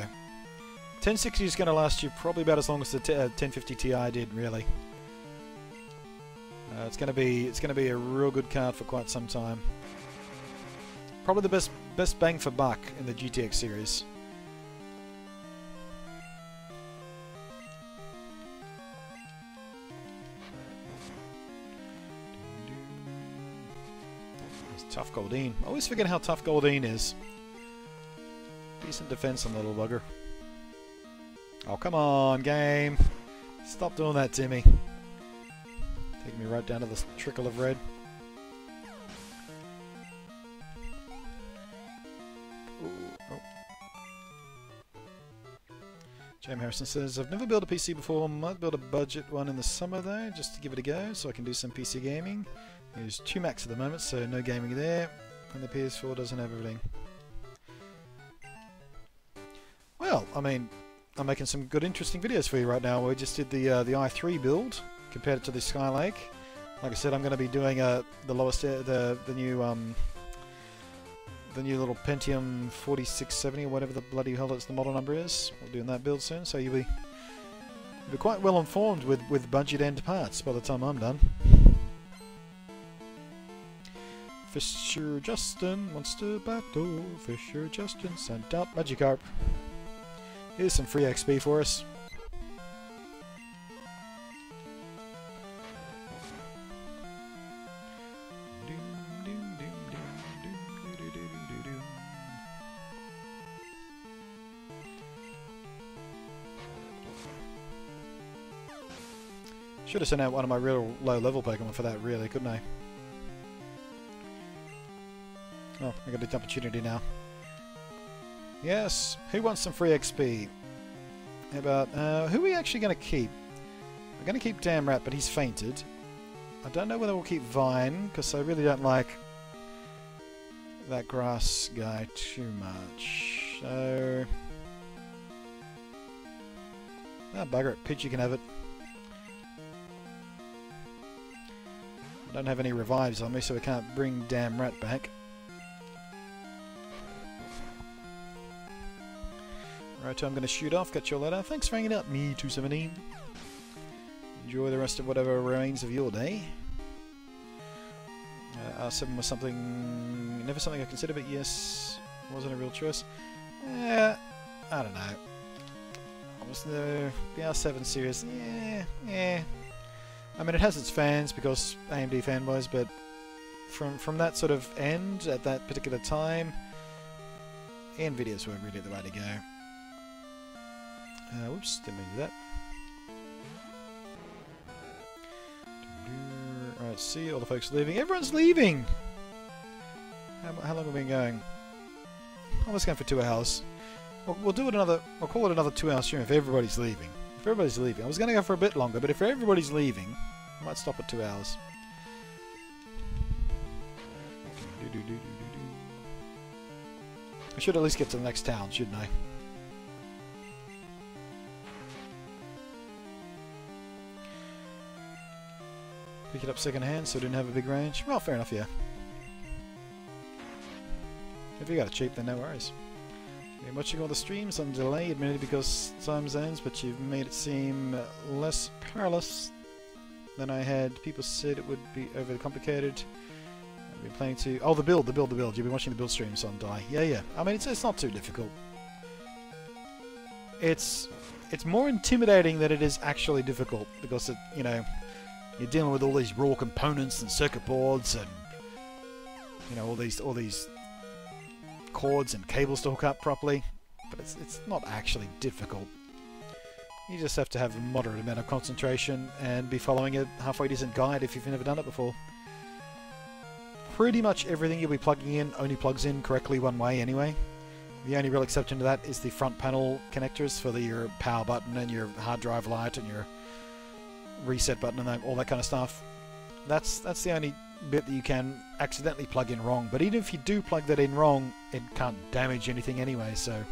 1060 is going to last you probably about as long as the uh, 1050 Ti did, really. Uh, it's going to be it's going to be a real good card for quite some time. Probably the best best bang for buck in the GTX series. Tough Goldeen. I always forget how tough Goldeen is. Decent defense on the little bugger. Oh, come on, game. Stop doing that Timmy. Taking me right down to the trickle of red. Jam Harrison says, I've never built a PC before, might build a budget one in the summer though, just to give it a go, so I can do some PC gaming. Use two Macs at the moment, so no gaming there, and the PS4 doesn't have everything. Well, I mean, I'm making some good interesting videos for you right now. We just did the uh, the i3 build, compared it to the Skylake. Like I said, I'm going to be doing uh, the lowest, uh, the, the new um, the new little Pentium 4670 or whatever the bloody hell it's the model number is. We're doing that build soon, so you'll be, you'll be quite well informed with, with budget end parts by the time I'm done. Fisher Justin wants to battle. Fisher Justin sent out Magikarp. Here's some free XP for us. Should have sent out one of my real low level Pokemon for that, really, couldn't I? Oh, I got the opportunity now. Yes, who wants some free XP? How about, uh, who are we actually going to keep? We're going to keep Damrat, but he's fainted. I don't know whether we'll keep Vine, because I really don't like that grass guy too much. So... Ah, bugger it. Pidgey can have it. Don't have any revives on me, so I can't bring Damrat back. Right, I'm going to shoot off, get your letter. Thanks for hanging out, me 217. Enjoy the rest of whatever remains of your day. Uh, R7 was something, never something I considered, but yes, wasn't a real choice. Yeah, I don't know. Was the, the R7 series? Yeah, yeah. I mean, it has its fans because AMD fanboys, but from from that sort of end at that particular time, NVIDIA's were really the way to go. Uh, whoops, didn't mean to do that. Alright, see all the folks leaving. Everyone's leaving! How, how long have we been going? Almost going for two hours. We'll, we'll do it another, we'll call it another two hour stream if everybody's leaving. If everybody's leaving. I was going to go for a bit longer, but if everybody's leaving, I might stop at two hours. I should at least get to the next town, shouldn't I? Pick it up second hand so it didn't have a big range. Well, fair enough, yeah. If you got it cheap, then no worries. You're watching all the streams on delay, admittedly because time zones, but you've made it seem less perilous than I had. People said it would be overly complicated. I've been playing to... Oh, the build, the build, the build. You've been watching the build streams on Die. Yeah, yeah. I mean, it's, it's not too difficult. It's it's more intimidating than it is actually difficult because it, you know, you're dealing with all these raw components and circuit boards and you know all these all these cords and cables to hook up properly. But it's it's not actually difficult. You just have to have a moderate amount of concentration and be following a halfway decent guide if you've never done it before. Pretty much everything you'll be plugging in only plugs in correctly one way anyway. The only real exception to that is the front panel connectors for the, your power button and your hard drive light and your reset button and all that kind of stuff. That's that's the only bit that you can accidentally plug in wrong. But even if you do plug that in wrong, it can't damage anything anyway. So,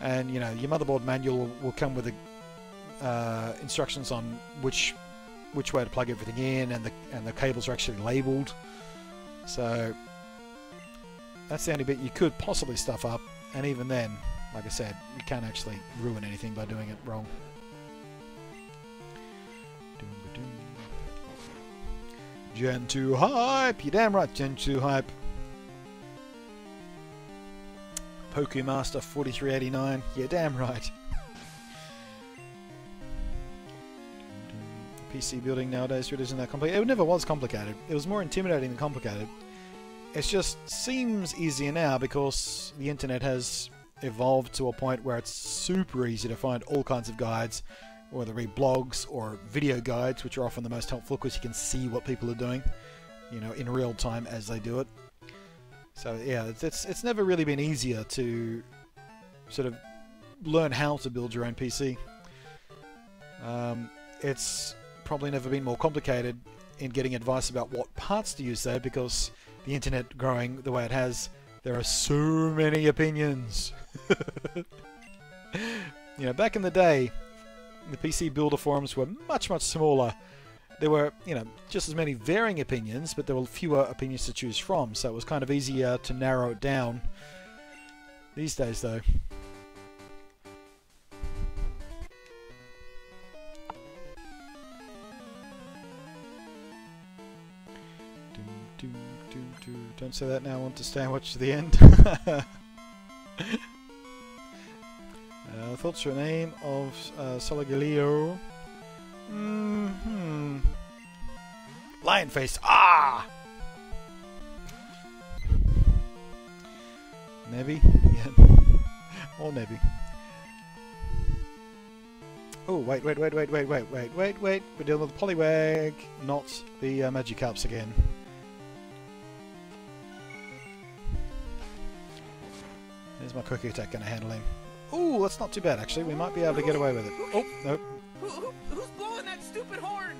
and you know your motherboard manual will, come with the uh, instructions on which which way to plug everything in, and the and the cables are actually labelled. So that's the only bit you could possibly stuff up, and even then, like I said, you can't actually ruin anything by doing it wrong. Gen 2 hype! You damn right, Gen 2 hype. Pokemaster 4389. you damn right. PC building nowadays really isn't that complicated. It never was complicated. It was more intimidating than complicated. It just seems easier now because the internet has evolved to a point where it's super easy to find all kinds of guides whether it be blogs or video guides, which are often the most helpful because you can see what people are doing, you know, in real time as they do it. So yeah, it's it's, it's never really been easier to sort of learn how to build your own PC. Um, it's probably never been more complicated in getting advice about what parts to use though, because the internet growing the way it has, there are so many opinions. you know, back in the day, the PC Builder forums were much, much smaller. There were, you know, just as many varying opinions, but there were fewer opinions to choose from, so it was kind of easier to narrow it down. These days, though. Don't say that now, I want to stay and watch to the end. Uh, thoughts your name of uh, Solgaleo? Mm hmm. Lion face. Ah! Nebby? Yeah. or Nebby. Oh, wait, wait, wait, wait, wait, wait, wait, wait, wait. We're dealing with Poliwag, not the uh, Magikarps again. Is my Quick Attack going to handle him? Ooh, that's not too bad, actually. We might be able to get away with it. Oh, nope. Who, who, who's blowing that stupid horn?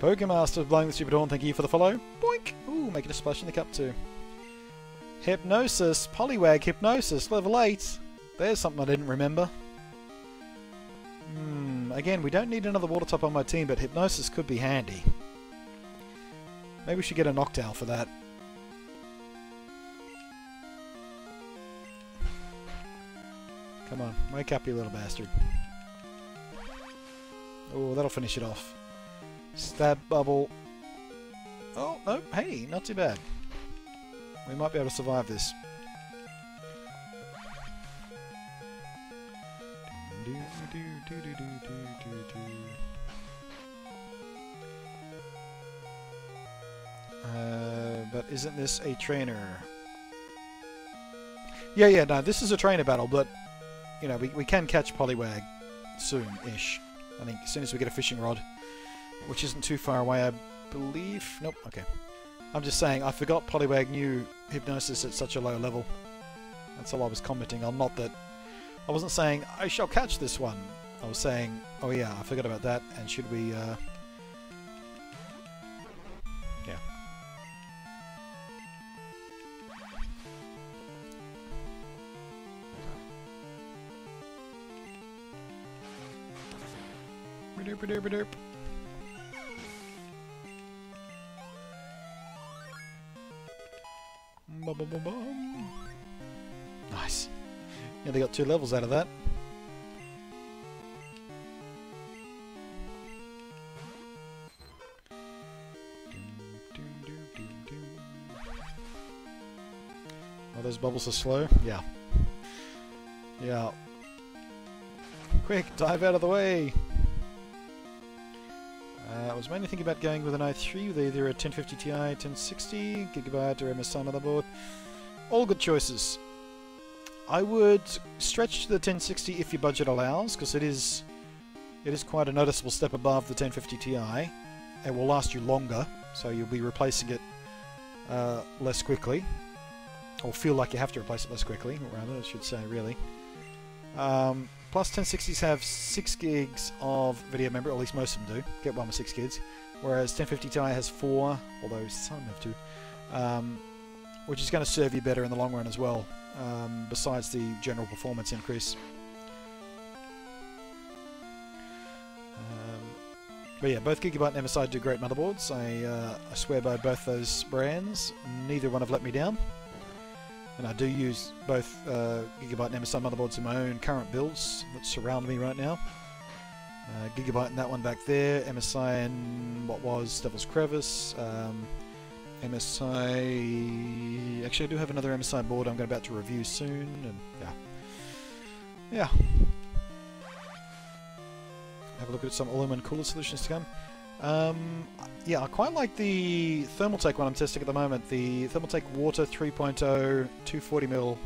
Pokemaster blowing the stupid horn, thank you for the follow. Boink! Ooh, making a splash in the cup too. Hypnosis, Poliwag Hypnosis, level 8. There's something I didn't remember. Hmm, again, we don't need another water type on my team, but Hypnosis could be handy. Maybe we should get a Noctowl for that. Come on, wake up, you little bastard. Oh, that'll finish it off. Stab bubble. Oh, no, hey, not too bad. We might be able to survive this. Uh, but isn't this a trainer? Yeah, yeah, no, this is a trainer battle, but, you know, we, we can catch Poliwag soon-ish. I think as soon as we get a fishing rod, which isn't too far away, I believe. Nope, okay. I'm just saying, I forgot Poliwag knew Hypnosis at such a low level. That's all I was commenting on, not that... I wasn't saying, I shall catch this one. I was saying, oh yeah, I forgot about that, and should we, uh... Ba-derp, ba-derp, ba-derp. Ba-ba-ba-bum. Nice. Yeah, they got two levels out of that. Oh, those bubbles are slow? Yeah. Yeah. Quick, dive out of the way! Was mainly thinking about going with an i3 with either a 1050 Ti, 1060, Gigabyte or MSI motherboard. All good choices. I would stretch to the 1060 if your budget allows, because it is it is quite a noticeable step above the 1050 Ti. It will last you longer, so you'll be replacing it uh, less quickly. Or feel like you have to replace it less quickly, rather, I should say, really. Um, plus, 1060s have 6 gigs of video memory, or at least most of them do. Get one with 6 gigs. Whereas 1050 Ti has 4, although some have 2. Um, which is going to serve you better in the long run as well, um, besides the general performance increase. Um, but yeah, both Gigabyte and MSI do great motherboards. I, uh, I swear by both those brands. Neither one have let me down. And I do use both uh, Gigabyte and MSI motherboards in my own current builds that surround me right now. Uh, Gigabyte and that one back there, MSI and what was Devil's Crevice. Um, MSI... Actually, I do have another MSI board I'm about to review soon, and yeah. Yeah. Have a look at some all-in-one cooler solutions to come. Um, yeah, I quite like the Thermaltake one I'm testing at the moment. The Thermaltake Water 3.0 240ml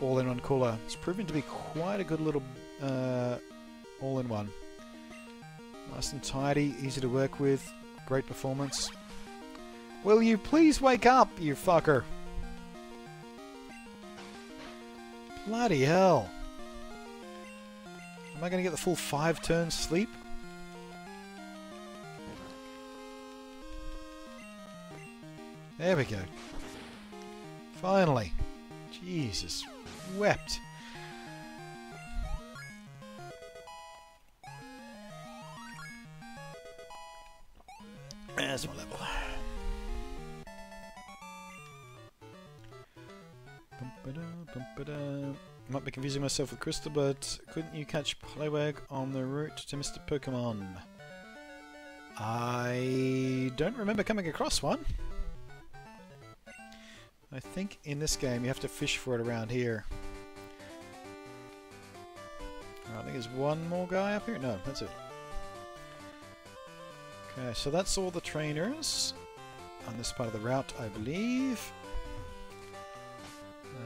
all-in-one cooler. It's proven to be quite a good little uh, all-in-one. Nice and tidy, easy to work with, great performance. Will you please wake up, you fucker? Bloody hell. Am I going to get the full five turns sleep? There we go. Finally. Jesus. Wept. There's my level. I Might be confusing myself with Crystal, but couldn't you catch Poliwag on the route to Mr. Pokemon? I don't remember coming across one. I think in this game you have to fish for it around here. I think there's one more guy up here. No, that's it. Okay, so that's all the trainers on this part of the route, I believe.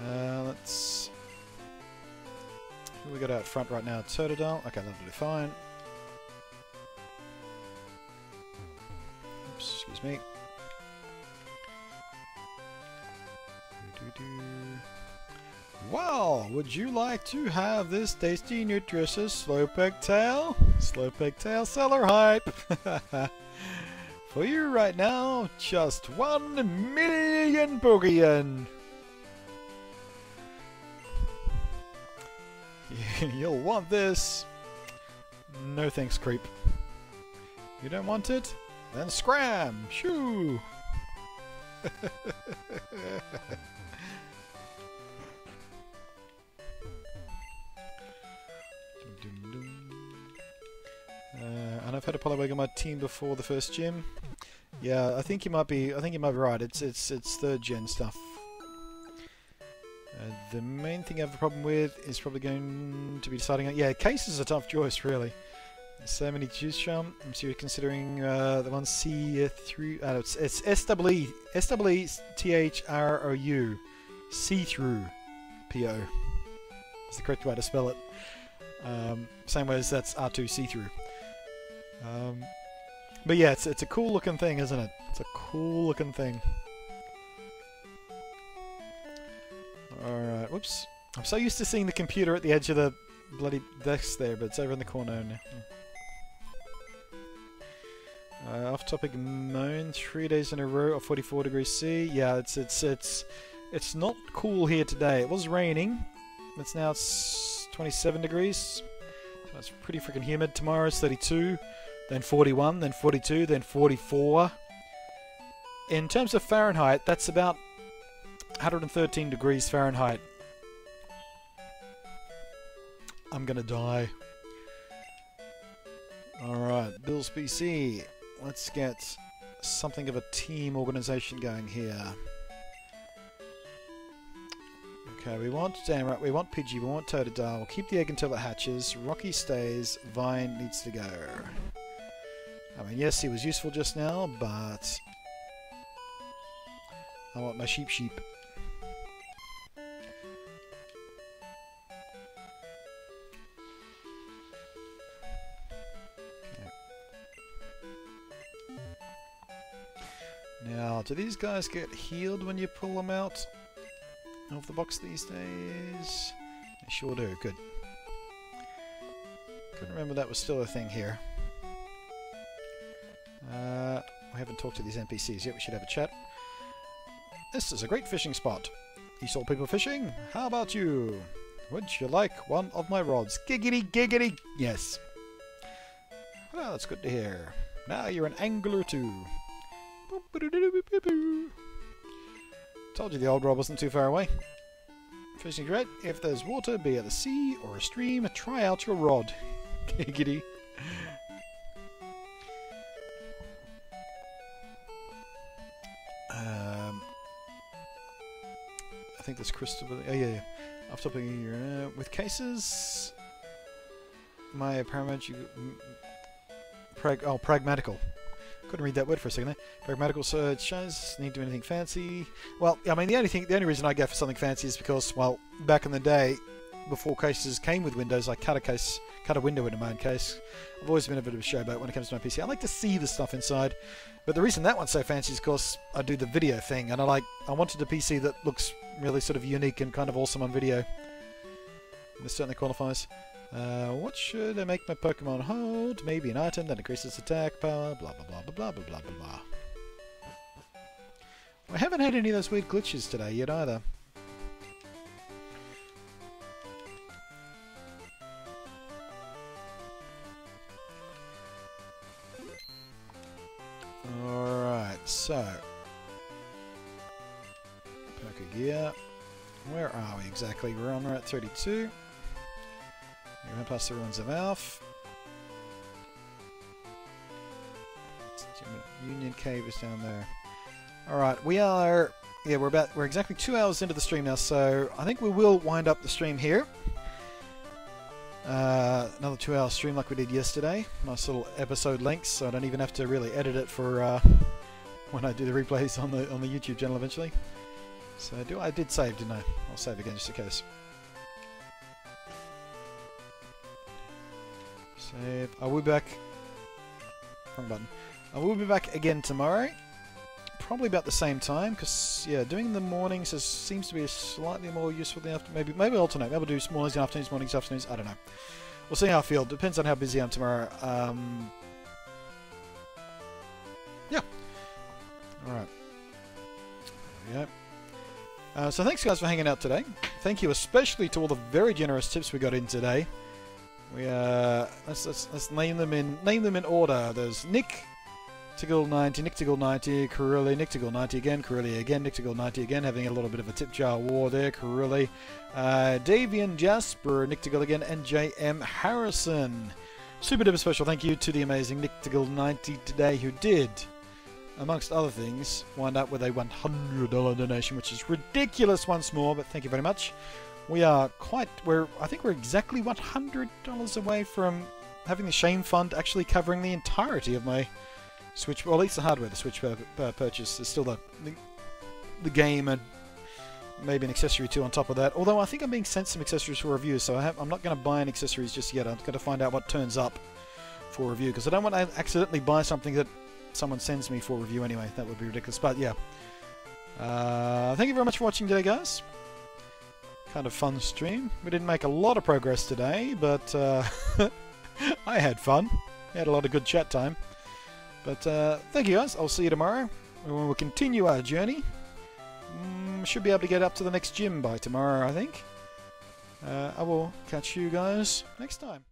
Uh, let's... Who we got out front right now? Totodile. Okay, that'll be fine. Oops, excuse me. Would you like to have this tasty, nutritious Slowpoke tail? Slowpoke tail seller hype! For you right now, just one million Pokeyen! You'll want this! No thanks, creep. You don't want it? Then scram! Shoo! I've had a Poliwag on my team before the first gym. Yeah, I think you might be. I think you might be right. It's it's it's third gen stuff. Uh, the main thing I have a problem with is probably going to be deciding. on- Yeah, case is a tough choice, really. There's so many to choose from. I'm seriously considering uh, the one C uh, through. Uh, it's it's S W E S W E T H R O U, see through, P O. Is the correct way to spell it. Um, same way as that's R2 see through. Um, but yeah, it's it's a cool looking thing, isn't it? It's a cool looking thing. Alright, whoops. I'm so used to seeing the computer at the edge of the bloody desk there, but it's over in the corner now. Uh, off topic moan, three days in a row of 44 degrees C. Yeah, it's it's it's it's not cool here today. It was raining. It's now it's 27 degrees. So it's pretty freaking humid. Tomorrow it's 32 then 41, then 42, then 44. In terms of Fahrenheit, that's about 113 degrees Fahrenheit. I'm gonna die. Alright, Bills PC. Let's get something of a team organization going here. Okay, we want Damrat, we want Pidgey, we want Totodile. We'll keep the egg until it hatches. Rocky stays, Vine needs to go. I mean, yes, he was useful just now, but I want my sheep sheep. Now, do these guys get healed when you pull them out of the box these days? They sure do. Good. Couldn't remember that was still a thing here. Uh, we haven't talked to these NPCs yet. We should have a chat. This is a great fishing spot. You saw people fishing? How about you? Would you like one of my rods? Giggity, giggity, yes. Well, that's good to hear. Now you're an angler too. Told you the old rod wasn't too far away. Fishing great. If there's water, be it the sea or a stream, try out your rod. Giggity. Think crystal. Oh yeah, yeah. Off topic here. Uh, with cases, my paramedic. Prag. Oh, pragmatical. Couldn't read that word for a second there. Pragmatical search shows need to do anything fancy. Well, I mean the only thing, the only reason I go for something fancy is because, well, back in the day, before cases came with windows, I cut a case, cut a window into my own case. I've always been a bit of a showboat when it comes to my PC. I like to see the stuff inside. But the reason that one's so fancy is because I do the video thing, and I like I wanted a PC that looks really sort of unique and kind of awesome on video. This certainly qualifies. Uh, what should I make my Pokemon hold? Maybe an item that increases attack power. Blah blah blah blah blah blah blah blah blah. I haven't had any of those weird glitches today yet either. Alright, so. Gear. Where are we exactly? We're on Route 32. We're going past the ruins of Alph. Union Cave is down there. Alright, we are... Yeah, we're about... We're exactly two hours into the stream now, so I think we will wind up the stream here. Uh, another two hour stream like we did yesterday. Nice little episode length, so I don't even have to really edit it for uh, when I do the replays on the on the YouTube channel eventually. So I do I did save, didn't I? I'll save again just in case. Save. I will be back. Wrong button. I will be back again tomorrow. Probably about the same time, because yeah, doing the mornings is, seems to be slightly more useful than after. Maybe maybe alternate. Maybe I'll do mornings and afternoons, mornings, afternoons. I don't know. We'll see how I feel. Depends on how busy I am tomorrow. Um, yeah. All right. There we go. Uh, so thanks guys for hanging out today. Thank you especially to all the very generous tips we got in today. We uh, let's, let's let's name them in name them in order. There's Nick, Nictigal90, Nictigal90, Corelli, Nictigal90 again, Corelli again, Nictigal90 again, having a little bit of a tip jar war there, Corelli, uh, Davian Jasper, Nictigal again, and JM Harrison. Super duper special thank you to the amazing Nictigal90 today who did, amongst other things, wind up with a $100 donation, which is ridiculous once more, but thank you very much. We are quite, we're, I think we're exactly $100 away from having the Shame Fund actually covering the entirety of my Switch, well, at least the hardware, the Switch pur uh, purchase is still the, the, the game and maybe an accessory too on top of that. Although I think I'm being sent some accessories for review, so I am not going to buy any accessories just yet. I'm going to find out what turns up for review because I don't want to accidentally buy something that someone sends me for review anyway. That would be ridiculous. But yeah, uh, thank you very much for watching today, guys. Kind of fun stream. We didn't make a lot of progress today, but uh, I had fun. We had a lot of good chat time. But uh, thank you guys. I'll see you tomorrow. We'll continue our journey. Mm, should be able to get up to the next gym by tomorrow, I think. Uh, I will catch you guys next time.